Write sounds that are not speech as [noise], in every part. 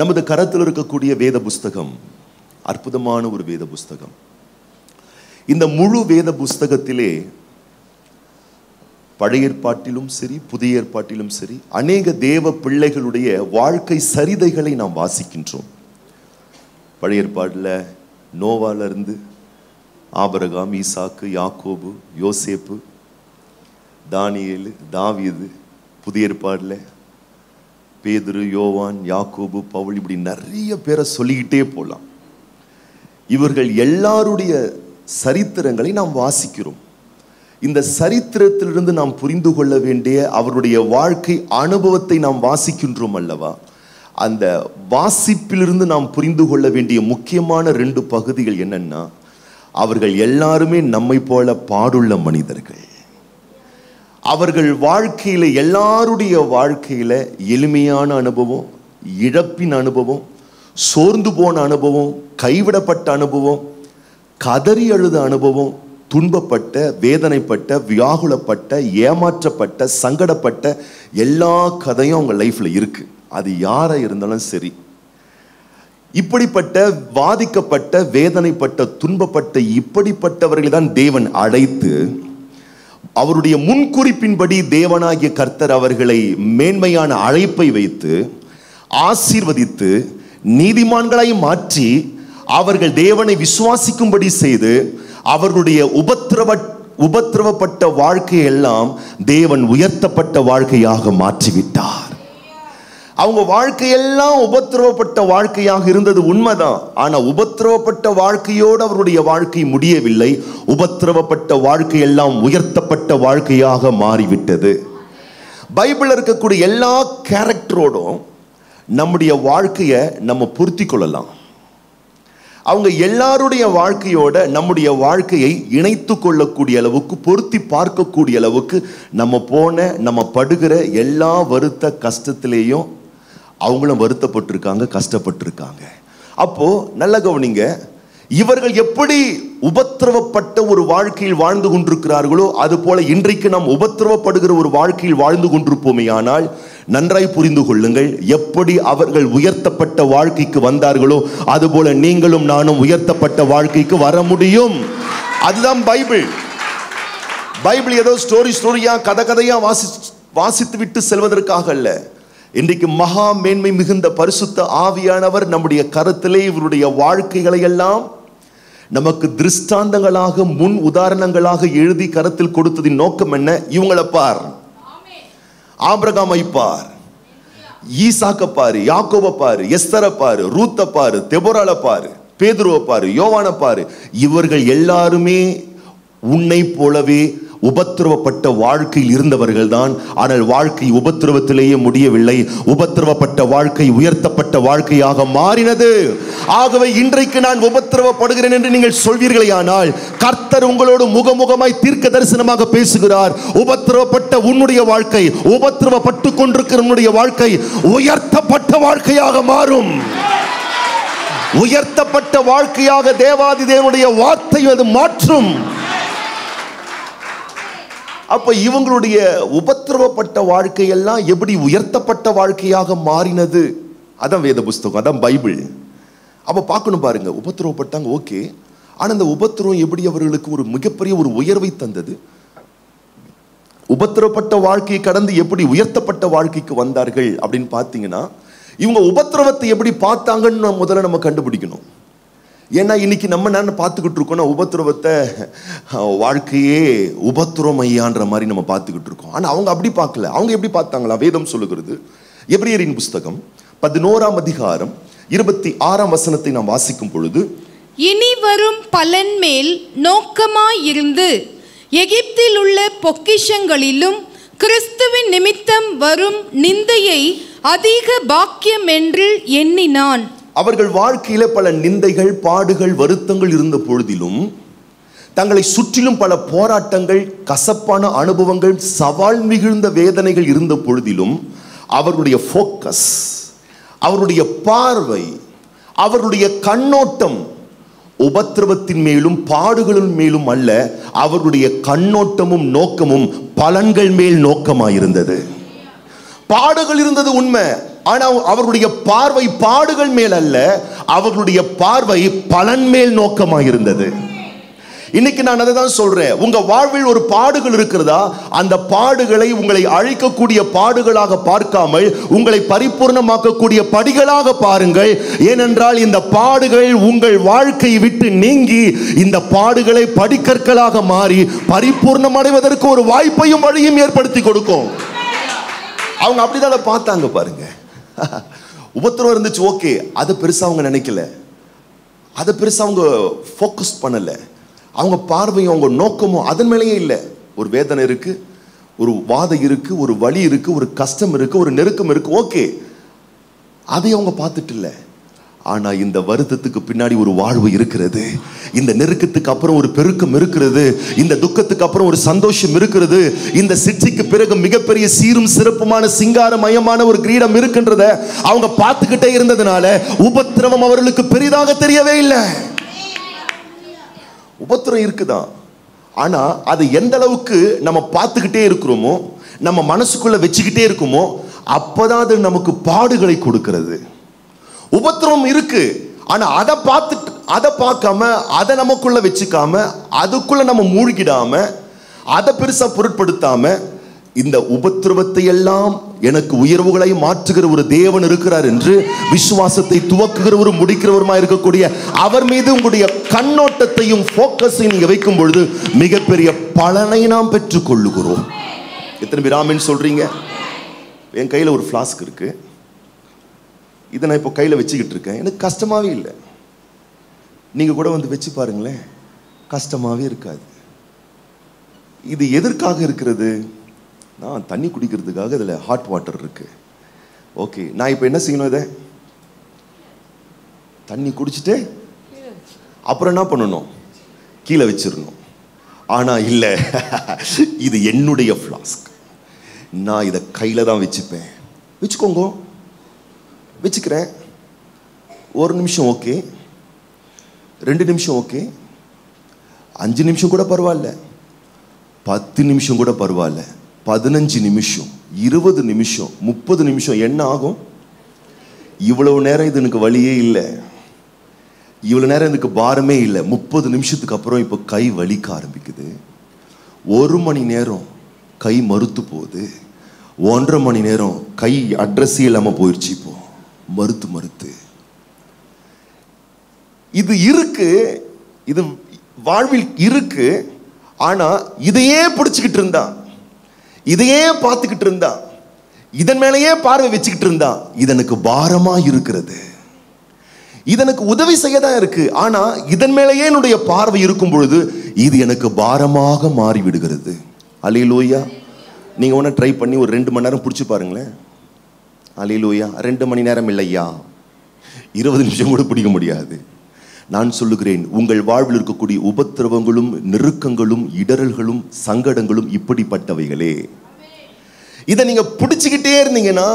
நமது கரத்தில் இருக்கக்கூடிய வேத புஸ்தகம் அற்புதமான ஒரு வேத புஸ்தகம். இந்த முழு வேத புஸ்தகத்திலே பழைய ஏற்பாட்டிலும் சரி புதிய ஏற்பாட்டிலும் சரி அநேக தேவ பிள்ளைகளுடைய வாழ்க்கை சரிதைகளை நாம் வாசிக்கின்றோம். பழைய ஏற்பாட்டில் நோவால இருந்து ஆபரகாம் ஈசாக்கு யாக்கோபு யோசேப்பு தானியேலு தாவியது புதிய ஏற்பாடில் பேதுரு யோவான் யாக்கோபு பவுல் இப்படி நிறைய பேரை சொல்லிக்கிட்டே போகலாம் இவர்கள் எல்லாருடைய சரித்திரங்களை நாம் வாசிக்கிறோம். இந்த சரித்திரத்திலிருந்து நாம் புரிந்து கொள்ள வேண்டிய அவருடைய வாழ்க்கை அனுபவத்தை நாம் வாசிக்கின்றோம் அல்லவா? அந்த வாசிப்பிலிருந்து நாம் புரிந்து கொள்ள வேண்டிய முக்கியமான ரெண்டு பகுதிகள் என்னென்னா அவர்கள் எல்லாருமே நம்மை போல பாடுள்ள மனிதர்கள். அவர்கள் வாழ்க்கையில் எல்லாருடைய வாழ்க்கையில் எளிமையான அனுபவம் இழப்பின் அனுபவம் சோர்ந்து போன அனுபவம் கைவிடப்பட்ட அனுபவம் கதறி அழுத அனுபவம் துன்பப்பட்ட வேதனைப்பட்ட வியாகுலப்பட்ட ஏமாற்றப்பட்ட சங்கடப்பட்ட எல்லா கதையும் அவங்க லைஃப்பில் இருக்குது அது யாராக இருந்தாலும் சரி. இப்படிப்பட்ட வாதிக்கப்பட்ட வேதனைப்பட்ட துன்பப்பட்ட இப்படிப்பட்டவர்களை தான் தேவன் அழைத்து அவருடைய முன்குறிப்பின்படி தேவனாகிய கர்த்தர் அவர்களை மேன்மையான அழைப்பை வைத்து ஆசீர்வதித்து நீதிமான்களாய் மாற்றி அவர்கள் தேவனை விசுவாசிக்கும்படி செய்து அவர்களுடைய உபத்திரவ உபத்திரவப்பட்ட வாழ்க்கையெல்லாம் தேவன் உயர்த்தப்பட்ட வாழ்க்கையாக மாற்றிவிட்டார். அவங்க வாழ்க்கையெல்லாம் உபத்திரவப்பட்ட வாழ்க்கையாக இருந்தது உண்மைதான். ஆனால் உபத்திரவப்பட்ட வாழ்க்கையோடு அவருடைய வாழ்க்கை முடியவில்லை. உபத்திரவப்பட்ட வாழ்க்கையெல்லாம் உயர்த்தப்பட்ட வாழ்க்கையாக மாறிவிட்டது. பைபிளில் இருக்கக்கூடிய எல்லா கேரக்டரோடும் நம்முடைய வாழ்க்கையை நம்ம பொருத்தி கொள்ளலாம். அவங்க எல்லாருடைய வாழ்க்கையோட நம்முடைய வாழ்க்கையை இணைத்து கொள்ளக்கூடிய அளவுக்கு பொருத்தி பார்க்கக்கூடிய அளவுக்கு நம்ம போன நம்ம படுகிற எல்லா வருத்த கஷ்டத்திலேயும் அவங்களும் வருத்தப்பட்டிருக்காங்க கஷ்டப்பட்டிருக்காங்க. அப்போ நல்ல கவனிங்க இவர்கள் எப்படி உபத்திரவப்பட்ட ஒரு வாழ்க்கையில் வாழ்ந்து கொண்டிருக்கிறார்களோ அது போல இன்றைக்கு நாம் உபத்திரவப்படுகிற ஒரு வாழ்க்கையில் வாழ்ந்து கொண்டிருப்போமே ஆனால் நன்றாய் புரிந்து கொள்ளுங்கள் எப்படி அவர்கள் உயர்த்தப்பட்ட வாழ்க்கைக்கு வந்தார்களோ அதுபோல நீங்களும் நானும் உயர்த்தப்பட்ட வாழ்க்கைக்கு வர முடியும். அதுதான் பைபிள். பைபிள் ஏதோ ஸ்டோரி ஸ்டோரியா கதை கதையா வாசி வாசித்து விட்டு செல்வதற்காக அல்ல. இன்றைக்கு மகா மேன்மை மிகுந்த பரிசுத்த ஆவியானவர் நம்முடைய கருத்திலே இவருடைய வாழ்க்கைகளை எல்லாம் நமக்கு திருஷ்டாந்தங்களாக முன் உதாரணங்களாக எழுதி கருத்தில் கொடுத்ததின் நோக்கம் என்ன? இவங்களை பார். ஆபிரகாமை பார். ஈசாக்க பாரு யாக்கோப பாரு எஸ்தர பாரு ரூத்த பாரு தெபோரால பாரு பேதுருவை பாரு யோவான பாரு. இவர்கள் எல்லாருமே உன்னை போலவே உபத்திரவப்பட்ட வாழ்க்கையில் இருந்தவர்கள் தான் ஆனால் வாழ்க்கை உபத்திரவத்திலேயே முடியவில்லை. உபத்திரவப்பட்ட வாழ்க்கை உயர்த்தப்பட்ட வாழ்க்கையாக மாறினது. ஆகவே இன்றைக்கு நான் உபத்திரவப்படுகிறேன் என்று நீங்கள் சொல்வீர்களேயானால் கர்த்தர் உங்களோடு முகமுகமாய் தீர்க்க தரிசனமாக பேசுகிறார். உபத்திரவப்பட்ட உன்னுடைய வாழ்க்கை உபத்திரவப்பட்டு கொண்டிருக்கிற உன்னுடைய வாழ்க்கை உயர்த்தப்பட்ட வாழ்க்கையாக மாறும். உயர்த்தப்பட்ட வாழ்க்கையாக தேவாதி தேவனுடைய வார்த்தை அது மாற்றும். அப்போ இவங்களுடைய உபத்திரவப்பட்ட வாழ்க்கையெல்லாம் எப்படி உயர்த்தப்பட்ட வாழ்க்கையாக மாறினது? அதான் வேத புஸ்தகம் அதான் பைபிள். அப்போ பார்க்கணும் பாருங்க உபத்திரவப்பட்டாங்க ஓகே. ஆனால் அந்த உபத்திரவம் எப்படி அவர்களுக்கு ஒரு மிகப்பெரிய ஒரு உயர்வை தந்தது? உபத்திரவப்பட்ட வாழ்க்கையை கடந்து எப்படி உயர்த்தப்பட்ட வாழ்க்கைக்கு வந்தார்கள் அப்படின்னு பார்த்தீங்கன்னா இவங்க உபத்திரவத்தை எப்படி பார்த்தாங்கன்னு முதல்ல நம்ம கண்டுபிடிக்கணும். ஏன்னா இன்னைக்கு நம்ம என்ன பார்த்துக்கிட்டு இருக்கோம்னா உபத்திரவத்தை வாழ்க்கையே உபத்திரம் ஐயான்ற மாதிரி நம்ம பார்த்துக்கிட்டு இருக்கோம். ஆனால் அவங்க அப்படி பார்க்கல. அவங்க எப்படி பார்த்தாங்களா? வேதம் சொல்லுகிறது. எப்ரியரின் புஸ்தகம் பதினோராம் அதிகாரம் இருபத்தி ஆறாம் வசனத்தை நாம் வாசிக்கும் பொழுது இனி வரும் பலன் மேல் நோக்கமாயிருந்து எகிப்தில் உள்ள பொக்கிஷங்களிலும் கிறிஸ்துவின் நிமித்தம் வரும் நிந்தையை அதிக பாக்கியம் என்று எண்ணினான். அவர்கள் வாழ்க்கையில பல நிந்தைகள் பாடுகள் வருத்தங்கள் இருந்த பொழுதிலும் தங்களை சுற்றிலும் பல போராட்டங்கள் கசப்பான அனுபவங்கள் சவால் மிகுந்த வேதனைகள் இருந்த பொழுதிலும் அவருடைய ஃபோக்கஸ் அவருடைய பார்வை அவருடைய கண்ணோட்டம் உபத்திரவத்தின் மேலும் பாடுகளின் மேலும் அல்ல அவருடைய கண்ணோட்டமும் நோக்கமும் பலன்கள் மேல் நோக்கமாயிருந்தது. பாடுகள் இருந்தது உண்மை. ஆனால் அவர்களுடைய பார்வை பாடுகள் மேல் அல்ல அவர்களுடைய பார்வை பலன் மேல் நோக்கமாக இருந்தது இன்னைக்கு நான் அதை தான் சொல்றேன். உங்க வாழ்வில் ஒரு பாடுகள் இருக்கிறதா? அந்த பாடுகளை உங்களை அழிக்கக்கூடிய பாடுகளாக பார்க்காமல் உங்களை பரிபூர்ணமாக்கக்கூடிய படிகளாக பாருங்கள். ஏனென்றால் இந்த பாடுகள் உங்கள் வாழ்க்கையை விட்டு நீங்கி இந்த பாடுகளை படிக்கற்களாக மாறி பரிபூர்ணம் அடைவதற்கு ஒரு வாய்ப்பையும் வழியும் ஏற்படுத்தி கொடுக்கும். அவங்க அப்படிதான் அதை பார்த்தாங்க பாருங்கள் [laughs] உபத்திரம் இருந்துச்சு ஓகே அதை பெருசாக அவங்க நினைக்கல. அதை பெருசாக அவங்க ஃபோக்கஸ் பண்ணலை. அவங்க பார்வையும் அவங்க நோக்கமும் அதன் மேலேயே இல்லை. ஒரு வேதனை இருக்கு ஒரு வாதம் இருக்கு ஒரு வழி இருக்கு ஒரு கஷ்டம் இருக்குது ஒரு நெருக்கம் இருக்குது ஓகே அதை அவங்க பார்த்துட்டு இல்லை. ஆனால் இந்த வருத்தத்துக்கு பின்னாடி ஒரு வாழ்வு இருக்கிறது. இந்த நெருக்கத்துக்கு அப்புறம் ஒரு பெருக்கம் இருக்கிறது. இந்த துக்கத்துக்கு அப்புறம் ஒரு சந்தோஷம் இருக்கிறது. இந்த சிற்சிக்கு பிறகு மிகப்பெரிய சீரும் சிறப்புமான சிங்காரமயமான ஒரு கிரீடம் இருக்கின்றத அவங்க பார்த்துக்கிட்டே இருந்ததுனால உபத்திரவம் அவர்களுக்கு பெரிதாக தெரியவே இல்லை. உபத்திரம் இருக்குதான் ஆனால் அது எந்த அளவுக்கு நம்ம பார்த்துக்கிட்டே இருக்கிறோமோ நம்ம மனசுக்குள்ளே வச்சுக்கிட்டே இருக்குமோ அப்போதான் அது நமக்கு பாடுகளை கொடுக்கிறது. உபத்திரவம் இருக்கு. ஆனால் அதை பார்த்துட்டு அதை பார்க்காம அதை நமக்குள்ளே வச்சுக்காம அதுக்குள்ளே நம்ம மூழ்கிடாம அதை பெருசாக பொருட்படுத்தாம இந்த உபத்திரவத்தை எல்லாம் எனக்கு உயர்வுகளை மாற்றுகிற ஒரு தேவன் இருக்கிறார் என்று விசுவாசத்தை துவக்குகிறவரும் முடிக்கிறவருமா இருக்கக்கூடிய அவர் மீது உங்களுடைய கண்ணோட்டத்தையும் ஃபோக்கஸையும் நீங்கள் வைக்கும் பொழுது மிகப்பெரிய பலனை நாம் பெற்றுக்கொள்ளுகிறோம். எத்தனை பேர் ஆமின்னு சொல்றீங்க? என் கையில் ஒரு ஃப்ளாஸ்க் இருக்குது இதை நான் இப்போ கையில் வச்சுக்கிட்டு இருக்கேன். எனக்கு கஷ்டமாகவே இல்லை. நீங்கள் கூட வந்து வச்சு பாருங்களேன். கஷ்டமாகவே இருக்காது. இது எதற்காக இருக்கிறது? நான் தண்ணி குடிக்கிறதுக்காக இதில் ஹாட் வாட்டர் இருக்குது ஓகே நான் இப்போ என்ன செய்யணும் இதை? தண்ணி குடிச்சிட்டு அப்புறம் என்ன பண்ணணும்? கீழே வச்சிடணும். ஆனால் இல்லை. இது என்னுடைய ஃப்ளாஸ்க் நான் இதை கையில் தான் வச்சுப்பேன். வச்சுக்கோங்க. வச்சுக்கிறேன். ஒரு நிமிஷம் ஓகே. ரெண்டு நிமிஷம் ஓகே. அஞ்சு நிமிஷம் கூட பரவாயில்ல. பத்து நிமிஷம் கூட பரவாயில்ல. பதினஞ்சு நிமிஷம் இருபது நிமிஷம் முப்பது நிமிஷம் என்ன ஆகும்? இவ்வளவு நேரம் இது எனக்கு வழியே இல்லை. இவ்வளவு நேரம் எனக்கு பாரமே இல்லை. முப்பது நிமிஷத்துக்கு அப்புறம் இப்போ கை வலிக்க ஆரம்பிக்குது. ஒரு மணி நேரம் கை மறுத்து போகுது. ஒன்றரை மணி நேரம் கை அட்ரஸே இல்லாமல் போயிடுச்சு இப்போ. மறுத்து மறுத்து. இது இருக்கு இது வாழ்வில் இருக்கு ஆனா இதையே பிடிச்சுக்கிட்டு இருந்தான் இதையே பார்த்துக்கிட்டு இருந்தான் இதன் மேலேயே பார்வை வச்சுக்கிட்டு இருந்தான் இது எனக்கு பாரமா இருக்கிறது. இது எனக்கு உதவி செய்ய தான் இருக்கு ஆனா இதன் மேலேயே என்னுடைய பார்வை இருக்கும் பொழுது இது எனக்கு பாரமாக மாறிவிடுகிறது. அலையிலோயா நீங்க ஒன்று ட்ரை பண்ணி ஒரு ரெண்டு மணி நேரம் பிடிச்சி பாருங்களேன். அலையிலோயா ரெண்டு மணி நேரம் இல்லையா? இருபது நிமிஷம் கூட பிடிக்க முடியாது. நான் சொல்லுகிறேன் உங்கள் வாழ்வில் இருக்கக்கூடிய உபத்திரவங்களும் நெருக்கங்களும் இடரல்களும் சங்கடங்களும் இப்படிப்பட்டவைகளே. இதை நீங்க பிடிச்சுக்கிட்டே இருந்தீங்கன்னா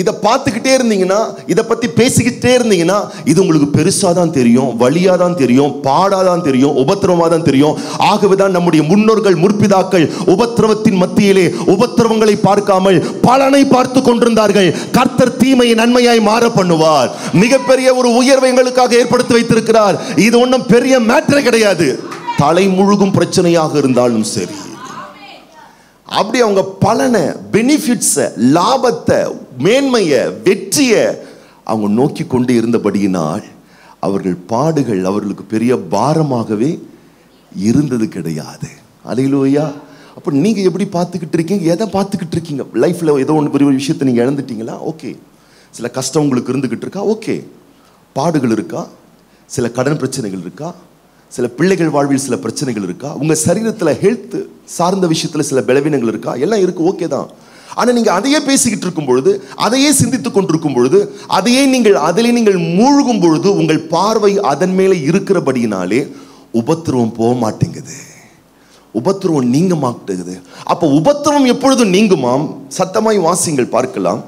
இதை பார்த்துக்கிட்டே இருந்தீங்கன்னா இதை பற்றி பேசிக்கிட்டே இருந்தீங்கன்னா இது உங்களுக்கு பெருசாக தான் தெரியும் வழியாக தான் தெரியும் பாடாக தான் தெரியும் உபத்திரவமா தான் தெரியும். ஆகவே தான் நம்முடைய முன்னோர்கள் முற்பிதாக்கள் உபத்திரவத்தின் மத்தியிலே உபத்திரவங்களை பார்க்காமல் பலனை பார்த்து கொண்டிருந்தார்கள். கர்த்தர் தீமையை நன்மையாய் மாற பண்ணுவார். மிகப்பெரிய ஒரு உயர்வை எங்களுக்காக ஏற்படுத்தி வைத்திருக்கிறார். இது ஒன்றும் பெரிய மேட்டரே கிடையாது. தலை முழுகும் பிரச்சனையாக இருந்தாலும் சரி. அப்படி அவங்க பலனை பெனிஃபிட்ஸை லாபத்தை மேன்மையை வெற்றியை அவங்க நோக்கி கொண்டு இருந்தபடியினால் அவர்கள் பாடுகள் அவர்களுக்கு பெரிய பாரமாகவே இருந்தது கிடையாது. அலையிலோயா. அப்போ நீங்கள் எப்படி பார்த்துக்கிட்டு இருக்கீங்க? எதை பார்த்துக்கிட்டு இருக்கீங்க? லைஃப்பில் ஏதோ ஒன்று பெரிய ஒரு விஷயத்தை நீங்கள் இழந்துட்டீங்களா? ஓகே சில கஷ்டம் உங்களுக்கு இருந்துக்கிட்டு இருக்கா? ஓகே பாடுகள் இருக்கா? சில கடன் பிரச்சனைகள் இருக்கா? சில பிள்ளைகள் வாழ்வில் சில பிரச்சனைகள் இருக்கா? உங்க சரீரத்துல ஹெல்த் சார்ந்த விஷயத்துல சில பலவீனங்கள் இருக்கா? எல்லாம் இருக்கு ஓகே தான். ஆனா நீங்க அதையே பேசிக்கிட்டு இருக்கும் பொழுது அதையே சிந்தித்து கொண்டிருக்கும் பொழுது அதையே நீங்கள் அதிலே நீங்கள் மூழ்கும் பொழுது உங்கள் பார்வை அதன் மேலே இருக்கிறபடியினாலே உபத்திரவம் போக மாட்டேங்குது. உபத்திரவம் நீங்க மாட்டேங்குது. அப்ப உபத்திரவம் எப்பொழுதும் நீங்குமாம்? சத்தமாய் வாசிங்கள் பார்க்கலாம்.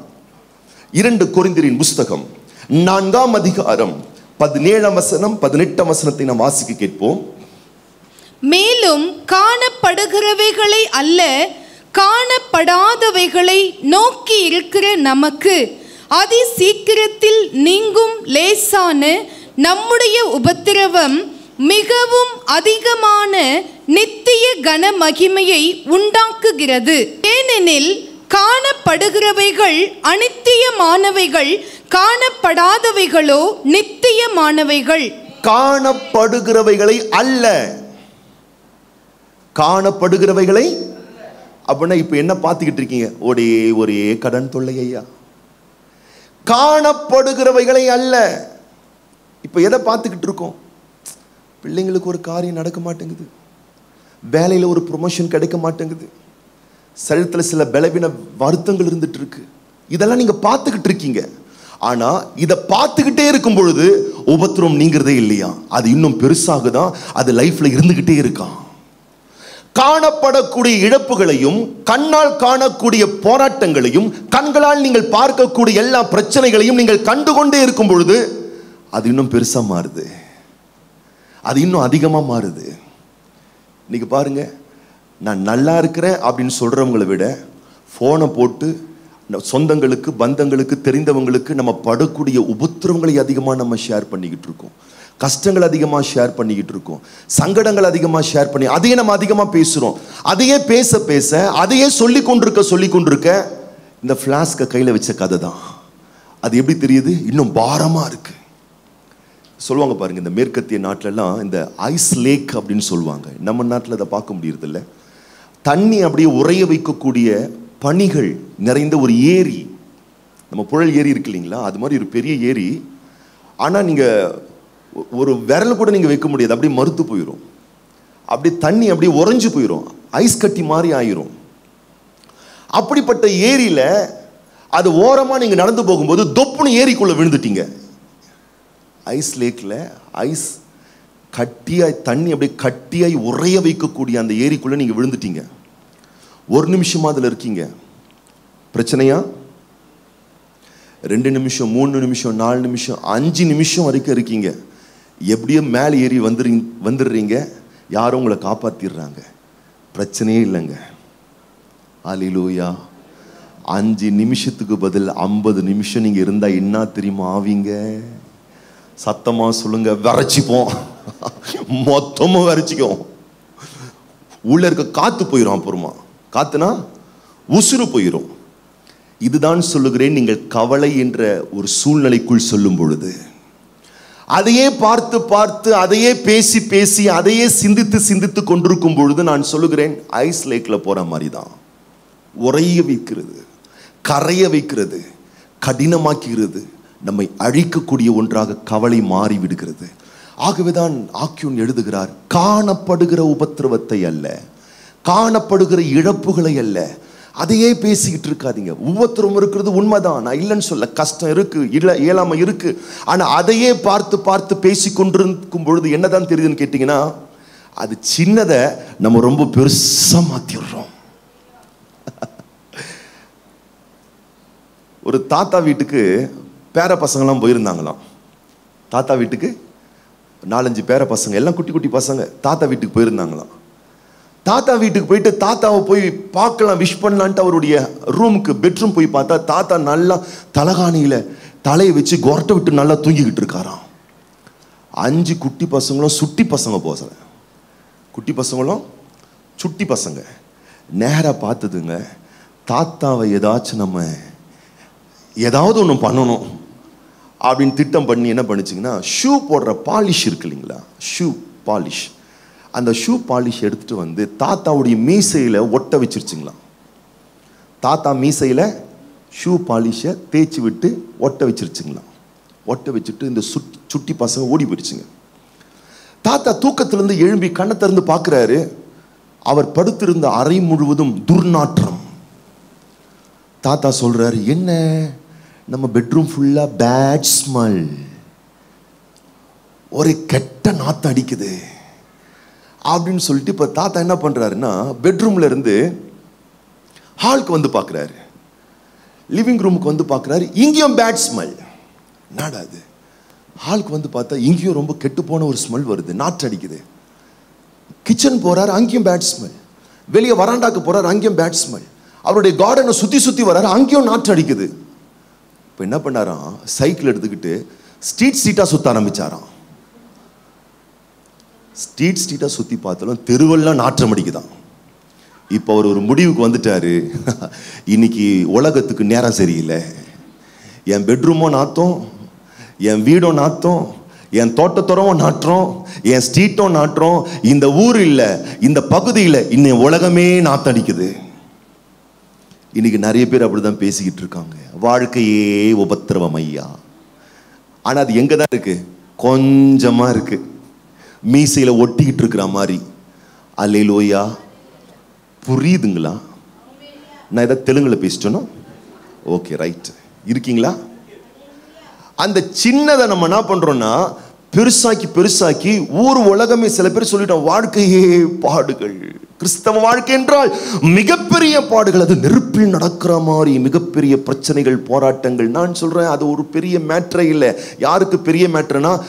இரண்டு குறைந்தரின் புஸ்தகம் நான்காம் அதிகாரம் பதினேழாம் வசனம் பதினெட்டாம் வசனத்தை நாம் வாசிக்க கேட்போம். மேலும் காணப்படுகிறவைகளை அல்ல காணப்படாதவைகளை நோக்கி இருக்கிற நமக்கு அதி சீக்கிரத்தில் நீங்கும் லேசான நம்முடைய உபத்திரவம் மிகவும் அதிகமான நித்திய கன மகிமையை உண்டாக்குகிறது. ஏனெனில் காணப்படுகிறவைகள் அனித்தியமானவைகள் காணப்படாதவைகளோ நித்தியமானவைகள். காணப்படுகிறவைகளை அல்ல. காணப்படுகிறவைகளை அப்படின்னா இப்ப என்ன பார்த்துக்கிட்டு இருக்கீங்க? ஒரே ஒரே கடன் தொல்லை ஐயா. காணப்படுகிறவைகளை அல்ல. இப்ப எதை பார்த்துக்கிட்டு இருக்கோம்? பிள்ளைங்களுக்கு ஒரு காரியம் நடக்க மாட்டேங்குது. வேலையில் ஒரு ப்ரொமோஷன் கிடைக்க மாட்டேங்குது. சரீரத்துல சில பலவீன வருத்தங்கள் இருந்துட்டு இருக்கு. இதெல்லாம் நீங்க பார்த்துக்கிட்டு இருக்கீங்க. ஆனால் இதை பார்த்துக்கிட்டே இருக்கும் பொழுது உபத்திரம் நீங்கிறதே இல்லையா? அது இன்னும் பெருசாகுதான் அது லைஃப்பில் இருந்துக்கிட்டே இருக்கான் காணப்படக்கூடிய இழப்புகளையும் கண்ணால் காணக்கூடிய போராட்டங்களையும் கண்களால் நீங்கள் பார்க்கக்கூடிய எல்லா பிரச்சனைகளையும் நீங்கள் கண்டுகொண்டே இருக்கும் பொழுது அது இன்னும் பெருசாக மாறுது. அது இன்னும் அதிகமாக மாறுது. இன்னைக்கு பாருங்க நான் நல்லா இருக்கிறேன் அப்படின்னு சொல்கிறவங்களை விட ஃபோனை போட்டு சொந்தங்களுக்கு பந்தங்களுக்கு தெரிந்தவங்களுக்கு நம்ம படக்கூடிய உபத்திரவங்களை அதிகமாக நம்ம ஷேர் பண்ணிக்கிட்டு இருக்கோம். கஷ்டங்கள் அதிகமாக ஷேர் பண்ணிக்கிட்டு இருக்கோம். சங்கடங்கள் அதிகமாக ஷேர் பண்ணி அதையே நம்ம அதிகமாக பேசுகிறோம் அதையே பேச பேச அதையே சொல்லி கொண்டிருக்க சொல்லி கொண்டிருக்க இந்த ஃப்ளாஸ்கை கையில் வச்ச கதை தான். அது எப்படி தெரியுது? இன்னும் பாரமாக இருக்குது சொல்லுவாங்க பாருங்கள் இந்த மேற்கத்திய நாட்டிலலாம் இந்த ஐஸ் லேக் அப்படின்னு சொல்லுவாங்க. நம்ம நாட்டில் அதை பார்க்க முடியறதில்ல. தண்ணி அப்படியே உறைய வைக்கக்கூடிய பனிகள் நிறைந்த ஒரு ஏரி. நம்ம புழல் ஏரி இருக்கு இல்லைங்களா? அது மாதிரி ஒரு பெரிய ஏரி. ஆனால் நீங்கள் ஒரு விரல் கூட நீங்கள் வைக்க முடியாது. அப்படியே மறுத்து போயிடும் அப்படி தண்ணி அப்படியே உறைஞ்சு போயிடும் ஐஸ் கட்டி மாதிரி ஆயிரும். அப்படிப்பட்ட ஏரியில் அது ஓரமாக நீங்கள் நடந்து போகும்போது தொப்புன்னு ஏரிக்குள்ளே விழுந்துட்டீங்க. ஐஸ் லேக்கில் ஐஸ் கட்டியாய் தண்ணி அப்படியே கட்டியாய் உறைய வைக்கக்கூடிய அந்த ஏரிக்குள்ளே நீங்கள் விழுந்துட்டீங்க. ஒரு நிமிஷமா அதில் இருக்கீங்க. பிரச்சனையா? ரெண்டு நிமிஷம் மூணு நிமிஷம் நாலு நிமிஷம் அஞ்சு நிமிஷம் வரைக்கும் இருக்கீங்க. எப்படியோ மேலே ஏறி வந்துரு வந்துடுறீங்க. யாரும் உங்களை காப்பாத்திடுறாங்க. பிரச்சனையே இல்லைங்க. அலிலூயா அஞ்சு நிமிஷத்துக்கு பதில் ஐம்பது நிமிஷம் நீங்கள் இருந்தால் என்ன தெரியுமா ஆவீங்க? சத்தமாக சொல்லுங்க விரைச்சிப்போம். மொத்தமும் விரைச்சிக்கும். உள்ளே இருக்க காற்று போயிடும் அப்புறமா. காத்துனா உசுறு போயிடும் இதுதான் சொல்லுகிறேன் நீங்கள் கவலை என்ற ஒரு சூழ்நிலைக்குள் சொல்லும் பொழுது அதையே பார்த்து பார்த்து அதையே பேசி பேசி அதையே சிந்தித்து சிந்தித்து கொண்டிருக்கும் பொழுது நான் சொல்லுகிறேன் ஐஸ் லேக்கில் போகிற மாதிரி தான் உறைய வைக்கிறது கரைய வைக்கிறது கடினமாக்குகிறது நம்மை அழிக்கக்கூடிய ஒன்றாக கவலை மாறி விடுகிறது ஆகவேதான் ஆக்கியோன் எழுதுகிறார் காணப்படுகிற உபத்திரவத்தை அல்ல காணப்படுகிற இழப்புகளை அல்ல. அதையே பேசிக்கிட்டு இருக்காதீங்க. ஒவ்வொருத்தரும் இருக்கிறது உண்மைதான். நான் இல்லைன்னு சொல்ல கஷ்டம் இருக்கு இல்ல இயலாமை இருக்கு. ஆனா அதையே பார்த்து பார்த்து பேசி கொண்டிருக்கும் பொழுது என்னதான் தெரியுதுன்னு கேட்டீங்கன்னா அது சின்னதை நம்ம ரொம்ப பெருசா மாத்திடுறோம். [laughs] ஒரு தாத்தா வீட்டுக்கு பேர பசங்களாம் போயிருந்தாங்களாம். தாத்தா வீட்டுக்கு நாலஞ்சு பேர பசங்க எல்லாம் குட்டி குட்டி பசங்க தாத்தா வீட்டுக்கு போயிருந்தாங்களாம். தாத்தா வீட்டுக்கு போயிட்டு தாத்தாவை போய் பார்க்கலாம் விஷ் பண்ணலான்ட்டு அவருடைய ரூமுக்கு பெட்ரூம் போய் பார்த்தா தாத்தா நல்லா தலகாணியில் தலையை வச்சு கொரட்டை விட்டு நல்லா தூங்கிக்கிட்டு இருக்காராம். அஞ்சு குட்டி பசங்களும் சுட்டி பசங்க போசல குட்டி பசங்களும் சுட்டி பசங்க. நேராக பார்த்ததுங்க தாத்தாவை ஏதாச்சும் நம்ம ஏதாவது ஒன்று பண்ணணும் அப்படின்னு திட்டம் பண்ணி என்ன பண்ணிச்சிங்கன்னா ஷூ போடுற பாலிஷ் இருக்கு இல்லைங்களா? ஷூ பாலிஷ் அந்த ஷூ பாலிஷ் எடுத்துட்டு வந்து தாத்தாவுடைய மீசையில் ஒட்ட வச்சிருச்சுங்களாம். தாத்தா மீசையில் ஷூ பாலிஷை தேய்ச்சி விட்டு ஒட்ட வச்சிருச்சுங்களாம். ஒட்ட வச்சுட்டு இந்த சுட் சுட்டி பசங்க ஓடி போயிடுச்சுங்க. தாத்தா தூக்கத்திலிருந்து எழும்பி கண்ணை திறந்து பார்க்குறாரு அவர் படுத்திருந்த அறை முழுவதும் துர்நாற்றம். தாத்தா சொல்கிறாரு என்ன? நம்ம பெட்ரூம் ஃபுல்லாக பேட் ஸ்மெல் ஒரு கெட்ட நாற்றம் அடிக்குது. அப்படின்னு சொல்லிட்டு இப்போ தாத்தா என்ன பண்ணுறாருன்னா பெட்ரூம்ல இருந்து ஹாலுக்கு வந்து பார்க்குறாரு லிவிங் ரூமுக்கு வந்து பார்க்குறாரு இங்கேயும் பேட் ஸ்மெல் என்னடா அது ஹாலுக்கு வந்து பார்த்தா இங்கேயும் ரொம்ப கெட்டு போன ஒரு ஸ்மெல் வருது. நாற்று அடிக்குது. கிச்சன் போகிறாரு அங்கேயும் பேட் ஸ்மெல் வெளியே வராண்டாக்கு போகிறார் அங்கேயும் பேட் ஸ்மெல் அவருடைய கார்டனை சுற்றி சுற்றி வராரு அங்கேயும் நாற்று அடிக்குது. இப்போ என்ன பண்ணாராம்? சைக்கிள் எடுத்துக்கிட்டு ஸ்ட்ரீட் சீட்டாக சுற்ற ஆரம்பிச்சாராம். ஸ்ட்ரீட் ஸ்ட்ரீட்டாக சுற்றி பார்த்தாலும் தெருவெல்லாம் நாற்றம் அடிக்குதான். இப்போ அவர் ஒரு முடிவுக்கு வந்துட்டார். [laughs] இன்னைக்கு உலகத்துக்கு நேரம் சரியில்லை. என் பெட்ரூமோ நாத்தம் என் வீடோ நாத்தம் என் தோட்டத்துறவும் நாட்டுறோம் என் ஸ்ட்ரீட்டும் நாட்டுறோம் இந்த ஊர் இல்லை இந்த பகுதியில் இன்னும் உலகமே நாத்தடிக்குது இன்னைக்கு நிறைய பேர் அப்படிதான் பேசிக்கிட்டு இருக்காங்க. வாழ்க்கையே உபத்திரவம் ஐயா. ஆனால் அது எங்கே தான் இருக்குது கொஞ்சமாக இருக்குது மீசையில் ஒட்டிக்கிட்டு இருக்கிற மாதிரி. அல்லேலூயா. புரியுதுங்களா? நான் ஏதாவது தெலுங்கில் பேசிட்டேனோ? ஓகே ரைட் இருக்கீங்களா? அந்த சின்னதை நம்ம என்ன பண்ணுறோன்னா பெருசாக்கி பெருசாக்கி ஊர் உலகமே சில பேர் சொல்லிட்டோம் வாழ்க்கையே பாடுகள். கிறிஸ்தவ வாழ்க்கை என்றால் மிகப்பெரிய பாடுகள். அது நெருப்பில் நடக்கிற மாதிரி மிகப்பெரிய பிரச்சனைகள் போராட்டங்கள். நான் சொல்கிறேன் அது ஒரு பெரிய மேட்ரே இல்லை. யாருக்கு பெரிய மேட்ருனா